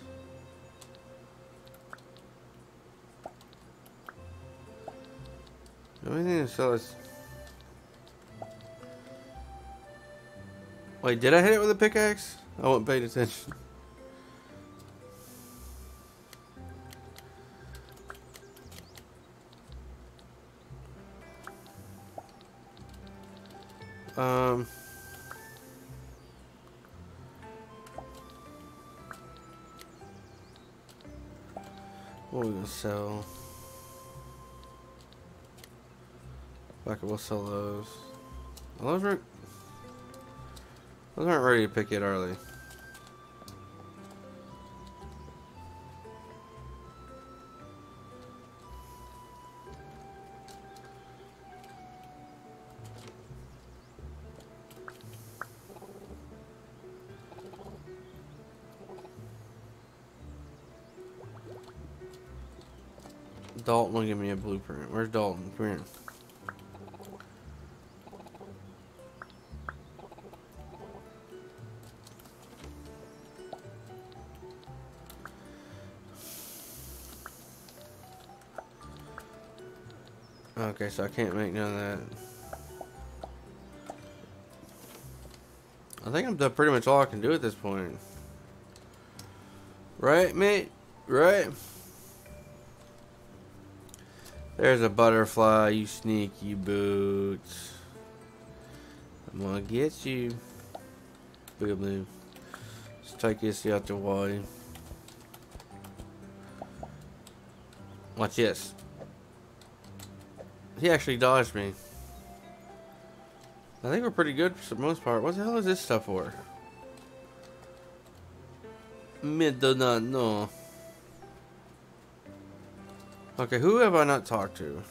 The only thing to sell is... Wait, did I hit it with a pickaxe? I wasn't paying attention. Are Fuck it, we'll sell those. Those aren't. Those aren't ready to pick yet, are they? Blueprint. Where's Dalton? Come here. Okay, so I can't make none of that. I think I'm done pretty much all I can do at this point. Right, mate? Right? There's a butterfly, you sneaky boots. I'm gonna get you. Boogaboo. Let's take this out the way. Watch this. He actually dodged me. I think we're pretty good for the most part. What the hell is this stuff for? Not know. Okay, who have I not talked to?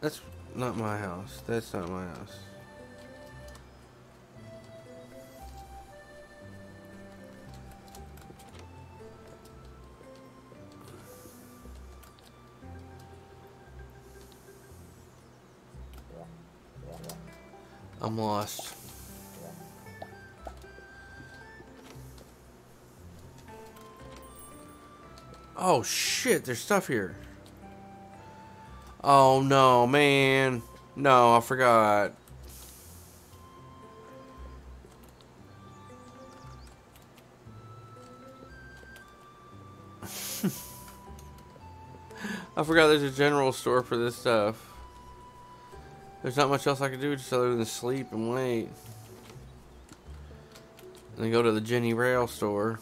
That's not my house. That's not my house. I'm lost. Oh shit, there's stuff here. Oh no, man. No, I forgot. I forgot there's a general store for this stuff. There's not much else I can do just other than sleep and wait. And then go to the general store.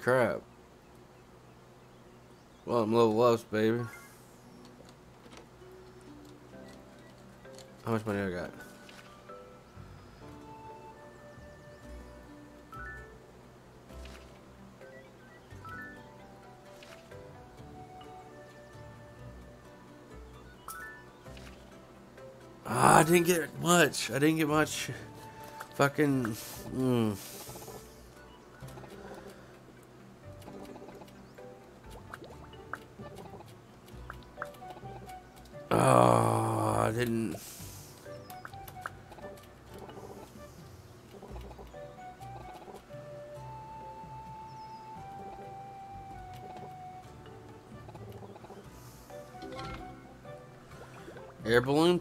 Crap. Well, I'm level up, baby. How much money I got? Ah, I didn't get much. I didn't get much. Fucking. Mm.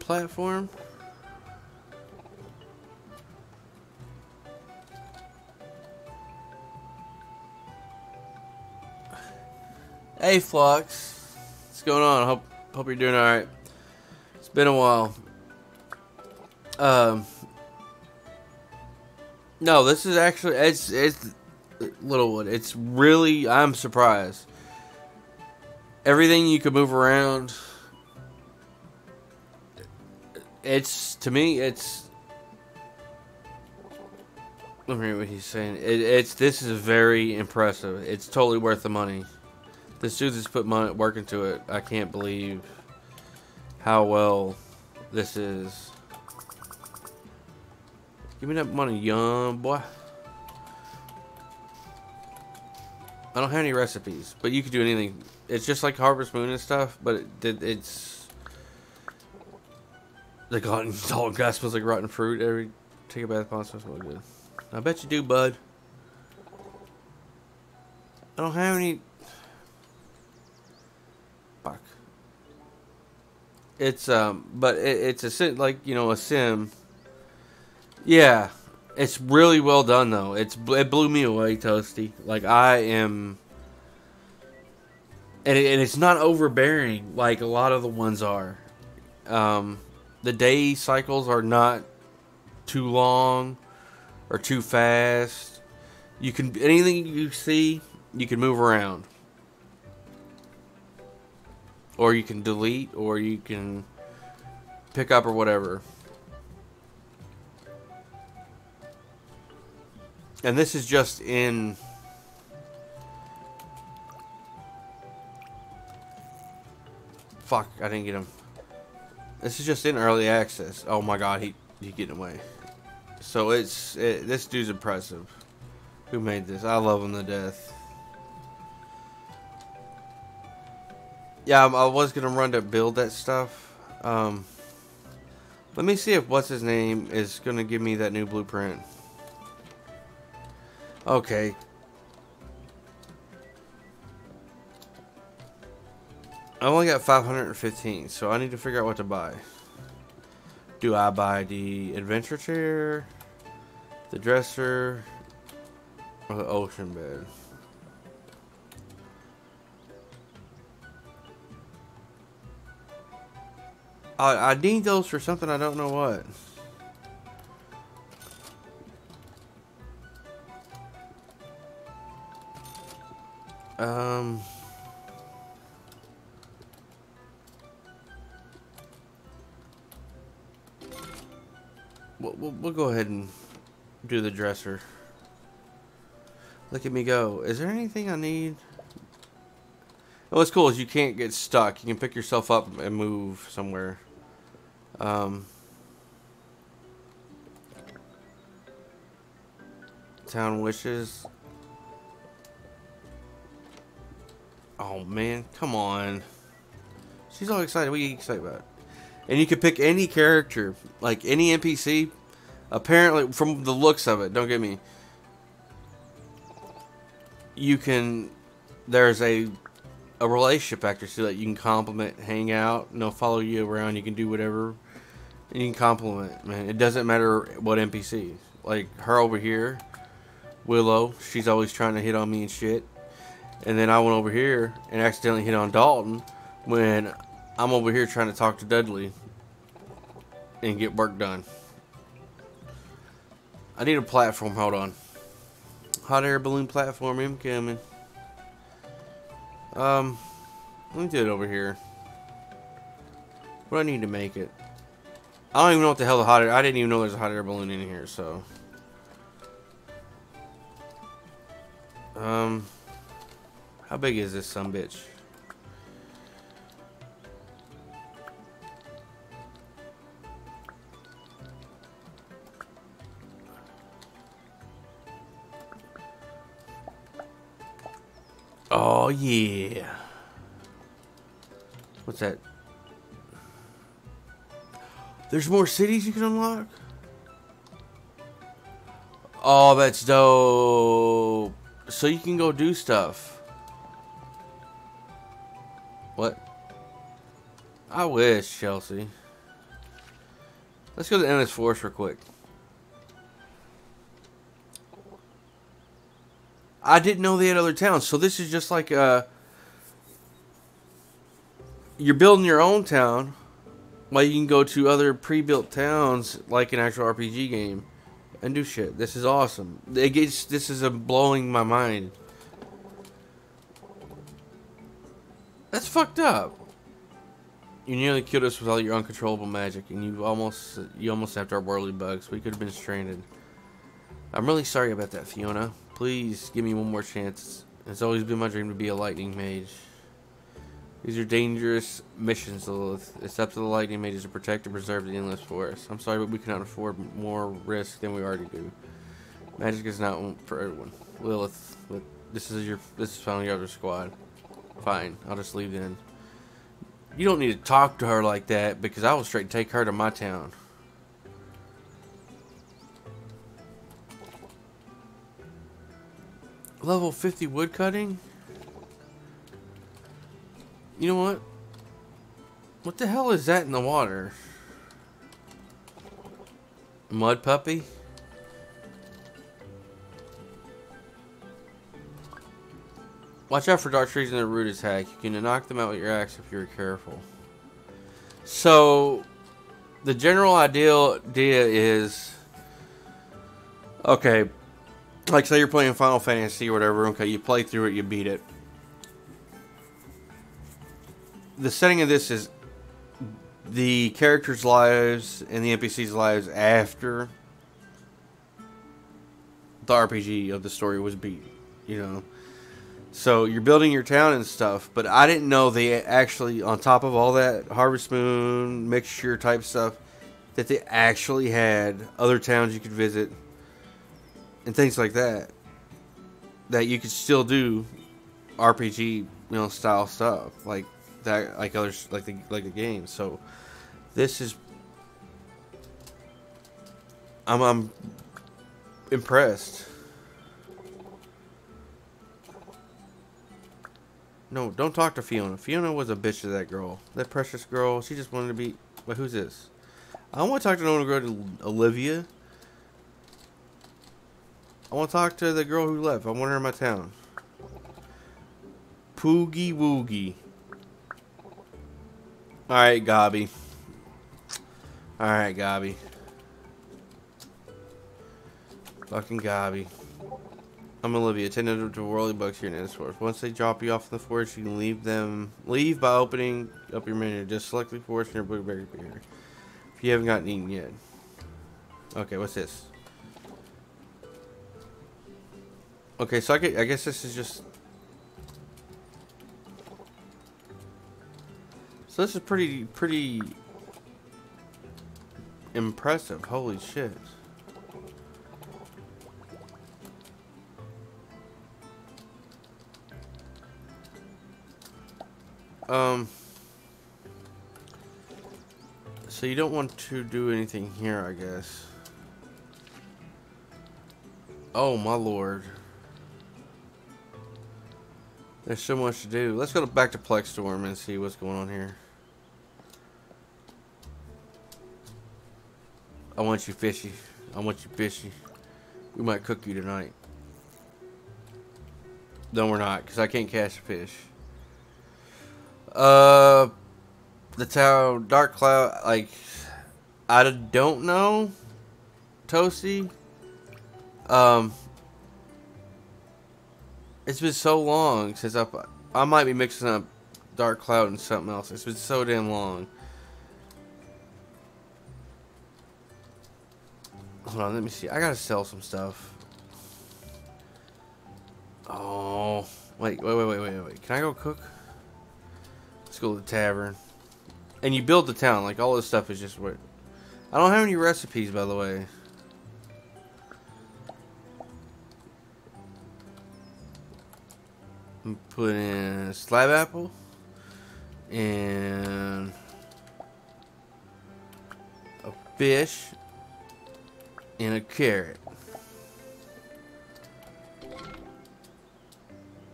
Platform? Hey Flux, what's going on? Hope hope you're doing all right. It's been a while. Um, no, this is actually it's it's Littlewood. It's really I'm surprised. Everything you can move around it's to me it's let me read what he's saying. It, it's this is very impressive. It's totally worth the money. This dude has put money work into it. I can't believe how well this is. Give me that money, young boy. I don't have any recipes, but you could do anything. It's just like Harvest Moon and stuff, but it, it's The Dalton, Dalton grass smells like rotten fruit. Every take a bath, pond smells good. I bet you do, bud. I don't have any. Fuck. It's um, but it, it's a sim like you know a sim. Yeah, it's really well done though. It's it blew me away, Toasty. Like I am, and, it, and it's not overbearing like a lot of the ones are. Um, the day cycles are not too long or too fast. You can anything you see, you can move around. Or you can delete or you can pick up or whatever. And this is just in Fuck, I didn't get him. This is just in early access. Oh my god, he he getting away. So it's it, this dude's impressive. Who made this? I love him to death. Yeah, I, I was gonna run to build that stuff. Um, let me see if what's his name is gonna give me that new blueprint. Okay. I only got 515, so I need to figure out what to buy. Do I buy the adventure chair, the dresser, or the ocean bed? I, I need those for something I don't know what. Um... We'll, we'll, we'll go ahead and do the dresser. Look at me go. Is there anything I need? What's cool is you can't get stuck. You can pick yourself up and move somewhere. Um, town wishes. Oh man, come on. She's all excited. What are you excited about? And you can pick any character, like any NPC. Apparently, from the looks of it, don't get me. You can. There's a a relationship factor so that you can compliment, hang out, and they'll follow you around. You can do whatever, and you can compliment. Man, it doesn't matter what NPC. Like her over here, Willow. She's always trying to hit on me and shit. And then I went over here and accidentally hit on Dalton when I'm over here trying to talk to Dudley and get work done. I need a platform. Hold on. Hot air balloon platform incoming. Um, let me do it over here. What do I need to make it? I don't even know what the hell the hot air. I didn't even know there's a hot air balloon in here. So, um, how big is this some bitch? Oh, yeah. What's that? There's more cities you can unlock? Oh, that's dope. So you can go do stuff. What? I wish, Chelsea. Let's go to Endless Forest real quick. I didn't know they had other towns. So this is just like uh you're building your own town while you can go to other pre-built towns like an actual RPG game and do shit. This is awesome. It gets this is a blowing my mind. That's fucked up. You nearly killed us with all your uncontrollable magic, and you almost you almost have our whirly bugs. We could have been stranded. I'm really sorry about that, Fiona. Please give me one more chance. It's always been my dream to be a lightning mage. These are dangerous missions, Lilith. It's up to the lightning mages to protect and preserve the endless forest. I'm sorry, but we cannot afford more risk than we already do. Magic is not for everyone. Lilith, this is your this is finally your other squad. Fine, I'll just leave then. You don't need to talk to her like that because I will straight take her to my town. Level 50 woodcutting? You know what? What the hell is that in the water? Mud puppy? Watch out for dark trees and their root attack. You can knock them out with your axe if you're careful. So, the general ideal idea is okay. Like, say you're playing Final Fantasy or whatever. Okay, you play through it, you beat it. The setting of this is the characters' lives and the NPCs' lives after the RPG of the story was beat. You know. So you're building your town and stuff, but I didn't know they actually, on top of all that Harvest Moon mixture type stuff, that they actually had other towns you could visit and things like that. That you could still do RPG, you know, style stuff like that, like others, like the like the game. So this is, I'm I'm impressed. No, don't talk to Fiona. Fiona was a bitch to that girl. That precious girl. She just wanted to be. Wait, who's this? I want to talk to no girl to Olivia. I want to talk to the girl who left. I want her in my town. Poogie Woogie. Alright, Gobby. Alright, Gobby. Fucking Gobby. I'm Olivia, attendant to Whirly Bugs here in Edgeworth. Once they drop you off in the forest, you can leave them. Leave by opening up your menu. Just select the forest in your blueberry beer. If you haven't gotten eaten yet. Okay, what's this? Okay, so I, I guess this is just... So this is pretty, pretty impressive. Holy shit. Um. So you don't want to do anything here, I guess. Oh, my lord. There's so much to do. Let's go back to Plexstorm and see what's going on here. I want you fishy. I want you fishy. We might cook you tonight. No, we're not, because I can't catch a fish. Uh, the town, Dark Cloud, like, I don't know, Toasty. Um, it's been so long since I, I might be mixing up Dark Cloud and something else. It's been so damn long. Hold on, let me see. I gotta sell some stuff. Oh, wait, wait, wait, wait, wait, wait. Can I go cook? Let's go to the tavern. And you build the town. Like, all this stuff is just what... I don't have any recipes, by the way. Put in slab apple. And... A fish. And a carrot.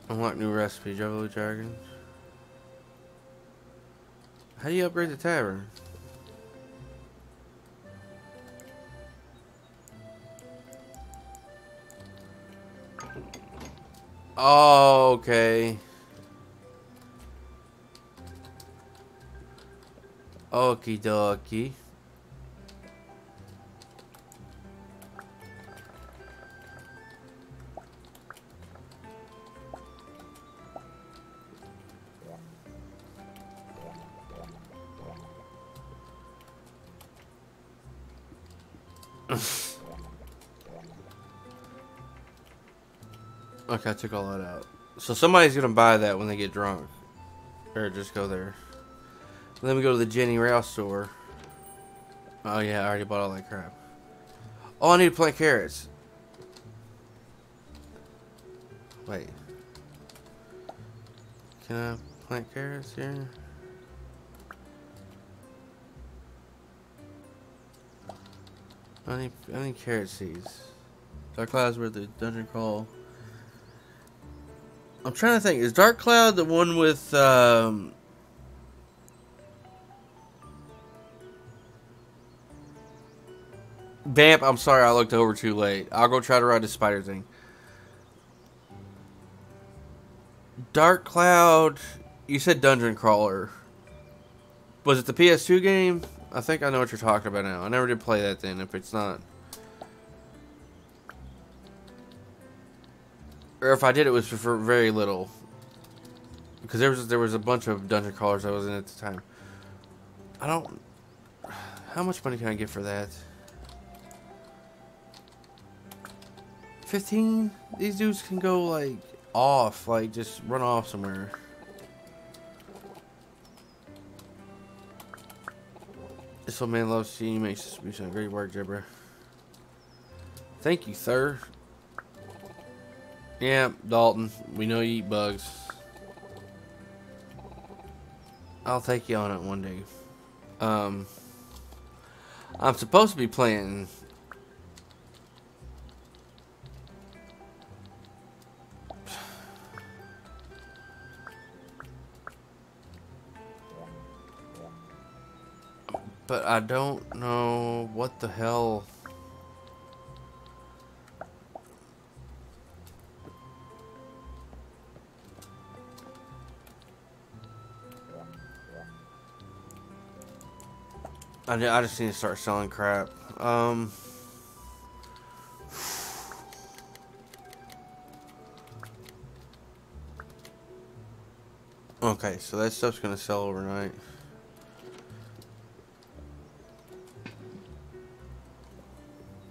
Unlock new recipe. Juggalo Dragons. How do you upgrade the tavern? Oh, okay. Okie dokie. Okay, I took all that out. So somebody's gonna buy that when they get drunk. Or just go there. Then we go to the Jenny Rouse store. Oh yeah, I already bought all that crap. Oh, I need to plant carrots. Wait. Can I plant carrots here? I need, I need carrot seeds. Dark Clouds were the dungeon call. I'm trying to think. Is Dark Cloud the one with um, Vamp? I'm sorry, I looked over too late. I'll go try to ride the spider thing. Dark Cloud. You said dungeon crawler. Was it the PS2 game? I think I know what you're talking about now. I never did play that then. If it's not. Or if I did, it was for very little. Because there was there was a bunch of dungeon crawlers I was in at the time. I don't. How much money can I get for that? Fifteen. These dudes can go like off, like just run off somewhere. This old man loves seeing you makes me some great work, Jebbreh. Thank you, sir. Yeah, Dalton, we know you eat bugs. I'll take you on it one day. Um, I'm supposed to be playing. But I don't know what the hell. I, I just need to start selling crap. Um. Okay, so that stuff's gonna sell overnight.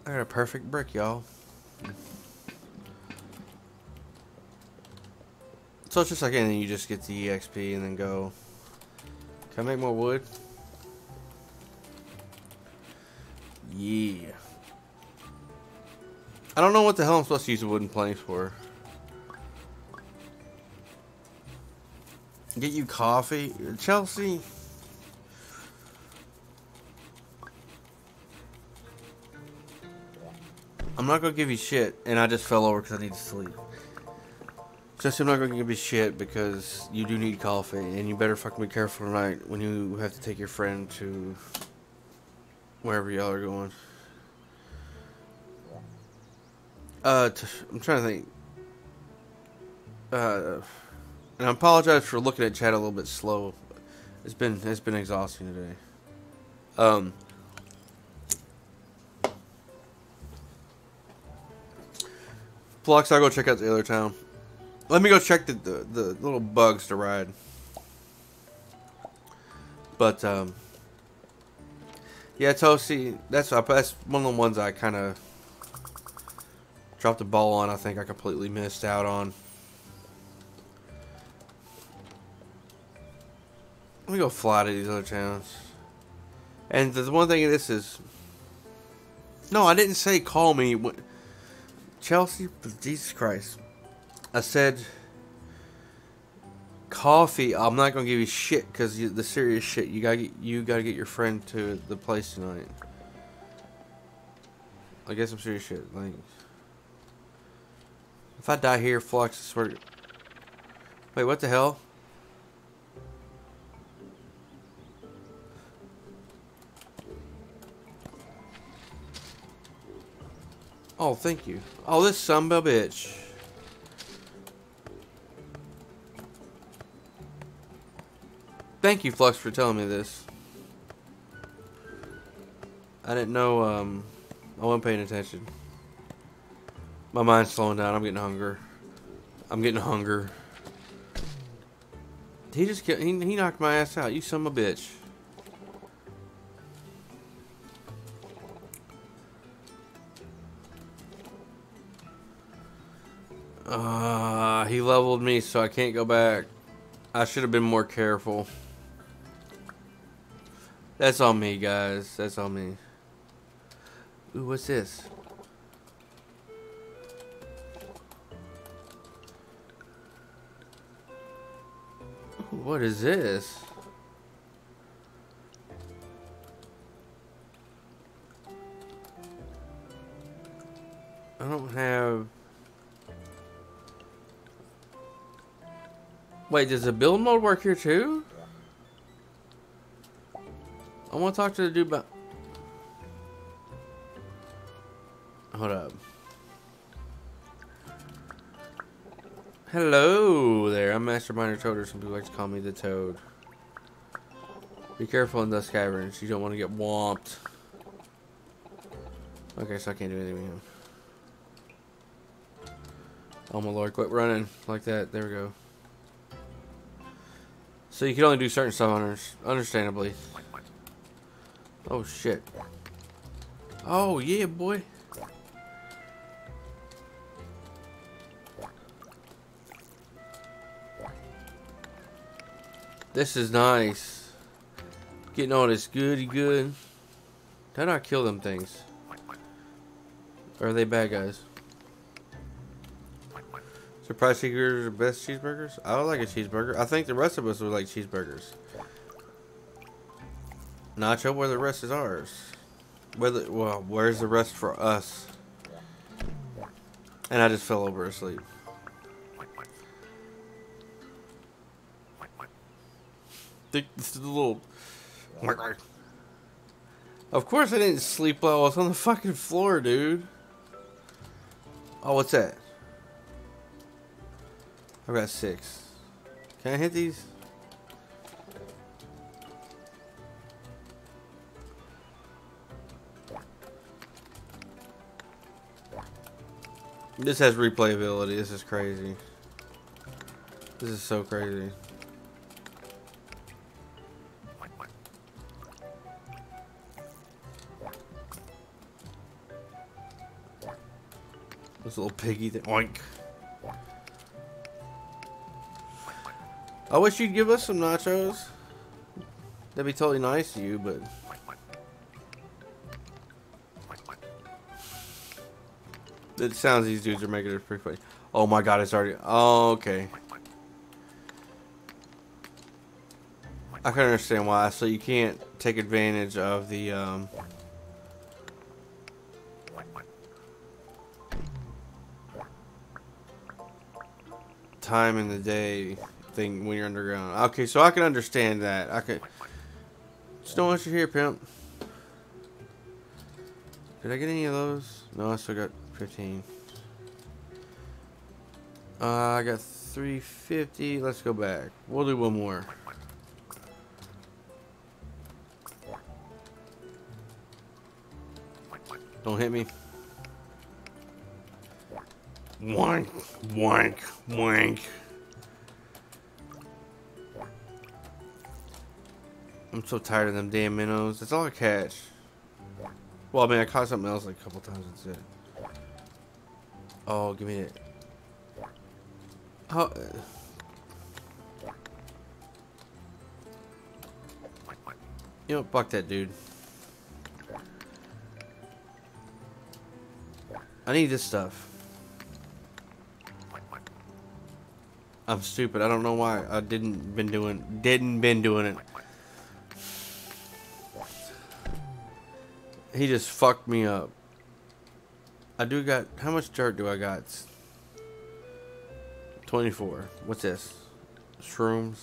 I got a perfect brick, y'all. So it's just like and then you just get the EXP and then go. Can I make more wood? Don't know what the hell I'm supposed to use wooden planks for. Get you coffee? Chelsea? I'm not gonna give you shit, and I just fell over because I need to sleep. Just I'm not gonna give you shit because you do need coffee, and you better fucking be careful tonight when you have to take your friend to wherever y'all are going. Uh, t- I'm trying to think. Uh, and I apologize for looking at chat a little bit slow. It's been it's been exhausting today. Um. Flux, I'll go check out the other town. Let me go check the, the, the little bugs to ride. But, um, yeah, Toasty, that's, that's one of the ones I kind of dropped the ball on. I think I completely missed out on. Let me go fly to these other towns. And the one thing this is... No, I didn't say call me. Chelsea, Jesus Christ. I said coffee. I'm not gonna give you shit because the serious shit. You gotta get you gotta get your friend to the place tonight. I guess I'm serious shit. Like, if I die here, Flux, I swear. Wait, what the hell? Oh, thank you. Oh, this son of a bitch. Thank you, Flux, for telling me this. I didn't know, um, I wasn't paying attention. My mind's slowing down. I'm getting hunger. I'm getting hunger. He just, he, he knocked my ass out. You son of a bitch. Uh, he leveled me, so I can't go back. I should have been more careful. That's on me, guys. That's on me. Ooh, what's this? What is this? I don't have... Wait, does the build mode work here too? I want to talk to the dude about... Master Miner Toad, or some people like to call me the Toad. Be careful in Dust Caverns, you don't want to get whomped. Okay, so I can't do anything with him. Oh my lord, quit running like that. There we go. So you can only do certain stuff, understandably. Oh shit. Oh yeah, boy. This is nice. Getting all this goody good. Did I not kill them things? Or are they bad guys? Surprise seekers are best cheeseburgers? I would like a cheeseburger. I think the rest of us would like cheeseburgers. Nacho, where the rest is ours. Where the, well, where's the rest for us? And I just fell over asleep. The, the little... Of course I didn't sleep well. I was on the fucking floor, dude. Oh, what's that? I've got six. Can I hit these? This has replayability. This is crazy. This is so crazy. This little piggy thing. Oink. I wish you'd give us some nachos. That'd be totally nice to you, but... It sounds these dudes are making it pretty funny. Oh my god, it's already... Oh, okay. I can understand why. So you can't take advantage of the... Um, time in the day thing when you're underground. Okay, so I can understand that. I could. Just don't want you here, pimp. Did I get any of those? No, I still got 15. Uh, I got 350. Let's go back. We'll do one more. Don't hit me. Wank, wank, wank. I'm so tired of them damn minnows. That's all I catch. Well, I mean, I caught something else like a couple times. That's it. Oh, give me it. Oh. You know, fuck that dude. I need this stuff. I'm stupid. I don't know why I didn't been doing didn't been doing it. He just fucked me up. I do got how much dirt do I got? 24. What's this? Shrooms.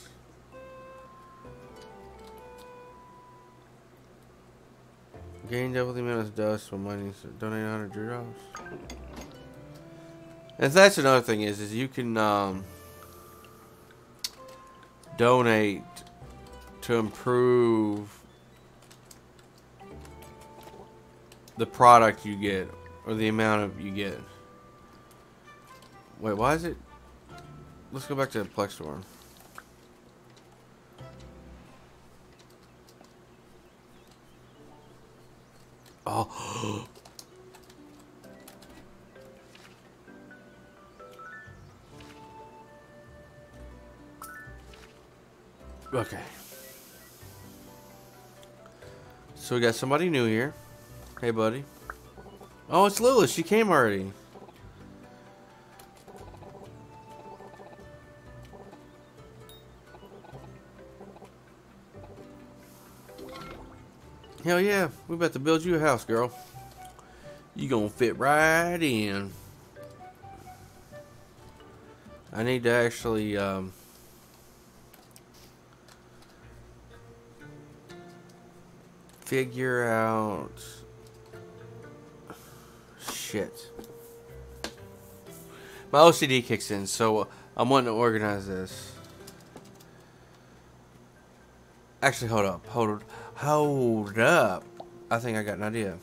Gain double the amount of dust when mining. Donate 100 drops. And that's another thing is, is you can um, donate to improve the product you get or the amount of you get. Wait, why is it? Let's go back to the Plex store. Oh. Okay. So we got somebody new here. Hey, buddy. Oh, it's Lilith. She came already. Hell yeah. We about to build you a house, girl. You gonna fit right in. I need to actually um, figure out shit. My OCD kicks in, so I'm wanting to organize this. Actually, hold up, hold, hold up. I think I got an idea.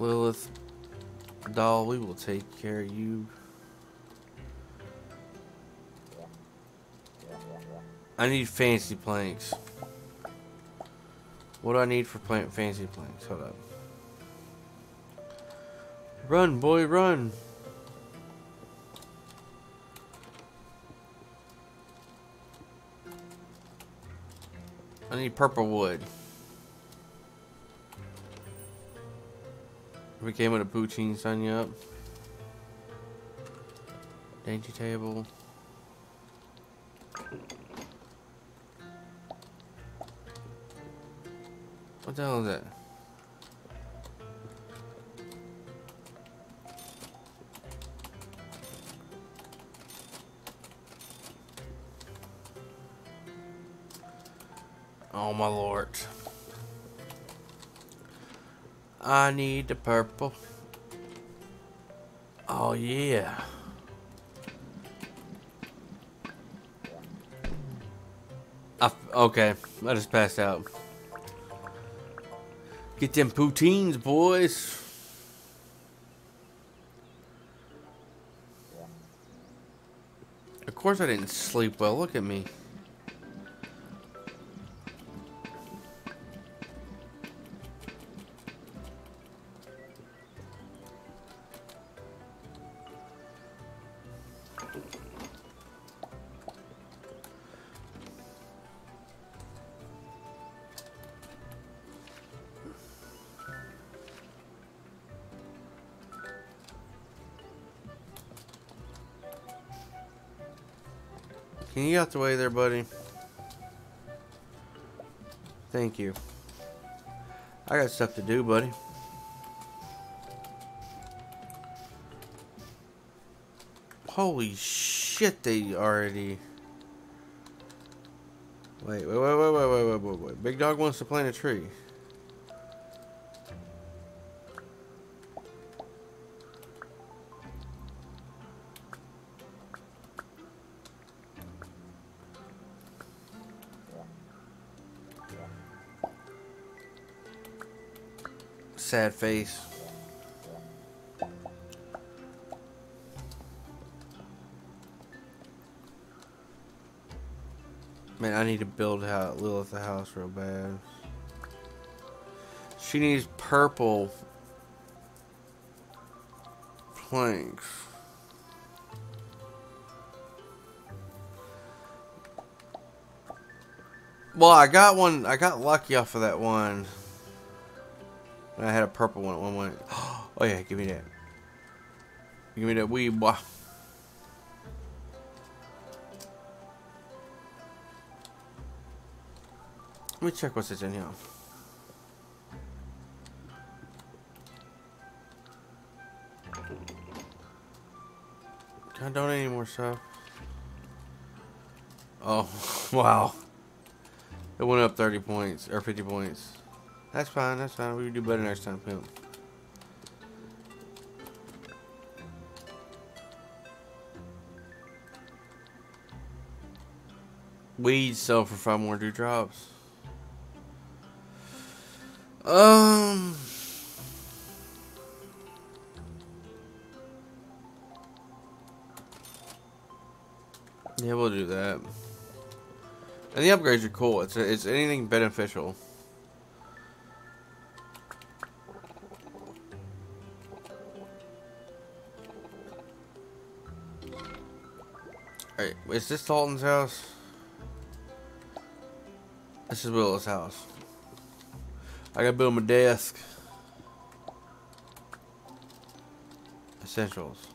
Lilith, doll, we will take care of you. I need fancy planks. What do I need for plant fancy planks? Hold up. Run, boy, run. I need purple wood. We came with a poutine, sign you up. Dainty table. What the hell is that? Oh my lord. I need the purple. Oh yeah. I, okay, I just passed out. Get them poutines, boys. Of course I didn't sleep well. Look at me. Out the way there, buddy? Thank you. I got stuff to do, buddy. Holy shit, they already... Wait, wait, wait, wait, wait, wait, wait, wait, wait. Big Dog wants to plant a tree. Sad face. Man, I need to build how Lilith a house real bad. She needs purple planks. Well, I got one. I got lucky off of that one. I had a purple one at one point. Oh yeah, give me that. Give me that weed, boy. Let me check what's in here. I donate any more stuff? Oh, wow. It went up 30 points, or 50 points. That's fine, that's fine. We can do better next time, pimp. Weeds sell for five more dewdrops. Um. Yeah, we'll do that. And the upgrades are cool. It's it's anything beneficial. Is this Dalton's house? This is Willow's house. I gotta build my desk. Essentials.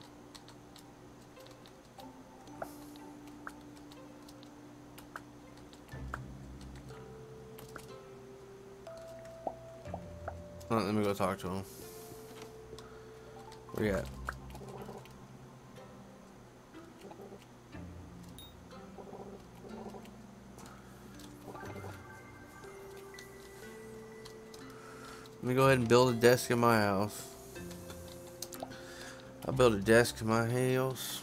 let me go talk to him. Where you at? Let me go ahead and build a desk in my house. I'll build a desk in my house.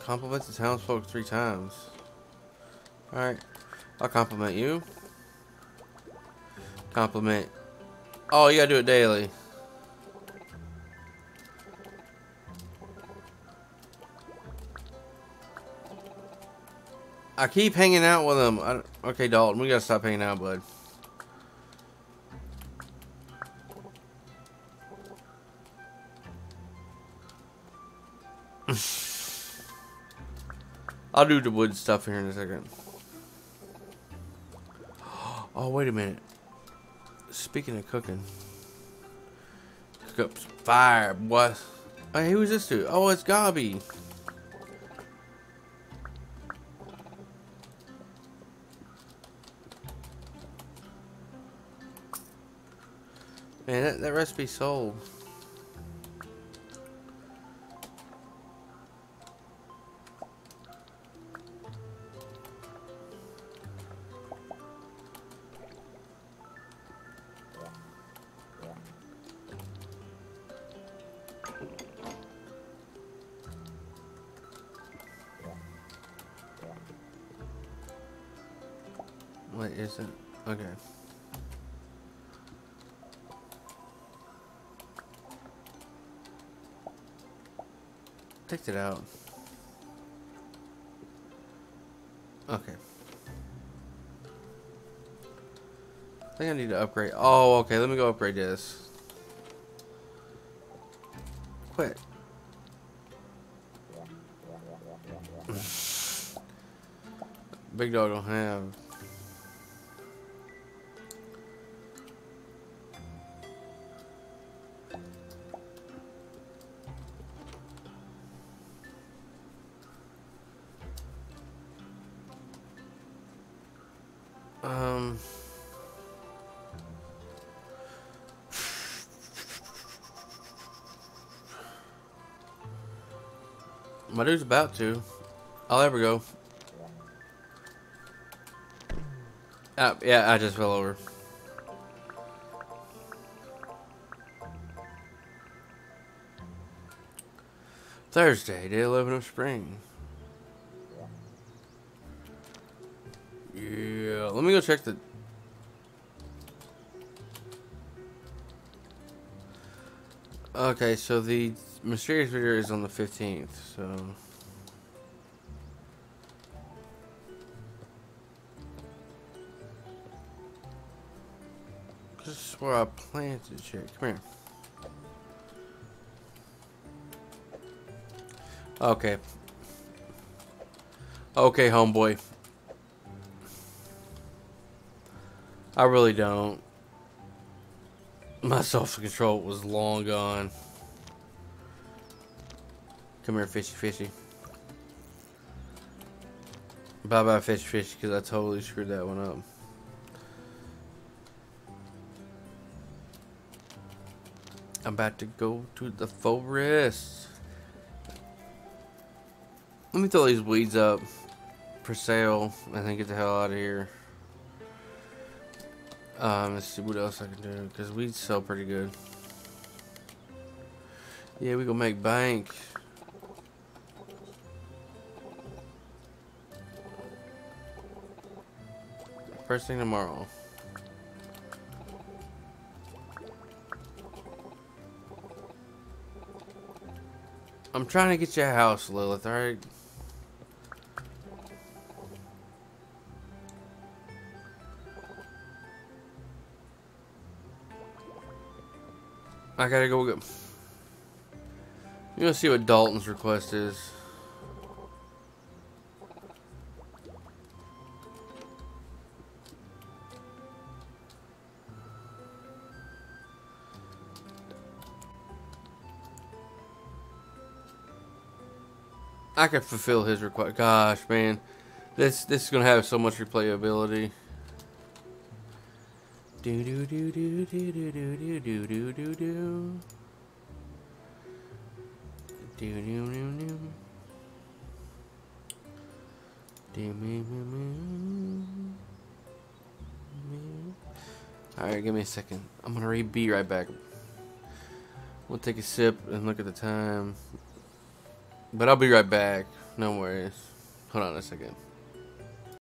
Compliment the townsfolk three times. Alright. I'll compliment you. Compliment. Oh, you gotta do it daily. I keep hanging out with him. I, okay, Dalton, we gotta stop hanging out, bud. I'll do the wood stuff here in a second. Oh, wait a minute. Speaking of cooking. Cook up fire, boy. Hey, who's this dude? Oh, it's Gobby. Man, that, that recipe sold. Need to upgrade. Oh, okay. Let me go upgrade this. Quit. Big dog don't have. My dude's about to. I'll ever go. Uh, yeah, I just fell over. Thursday, day 11 of spring. Yeah, let me go check the... Okay, so the mysterious video is on the 15th, so... This is where I planted shit. Come here. Okay. Okay, homeboy. I really don't. My self-control was long gone. Come here, fishy fishy. Bye-bye, fishy fishy, because I totally screwed that one up. I'm about to go to the forest. Let me throw these weeds up for sale and then get the hell out of here. Um, let's see what else I can do because weeds sell pretty good. Yeah, we gonna make bank. First thing tomorrow. I'm trying to get you a house, Lilith, alright? I gotta go get... You gonna see what Dalton's request is. I could fulfill his request. Gosh, man. This this is gonna have so much replayability. Do do do do do do do do do do do do. Do do do do. Do me me me. Alright, give me a second. I'm gonna read be right back. We'll take a sip and look at the time. But I'll be right back. No worries. Hold on a second.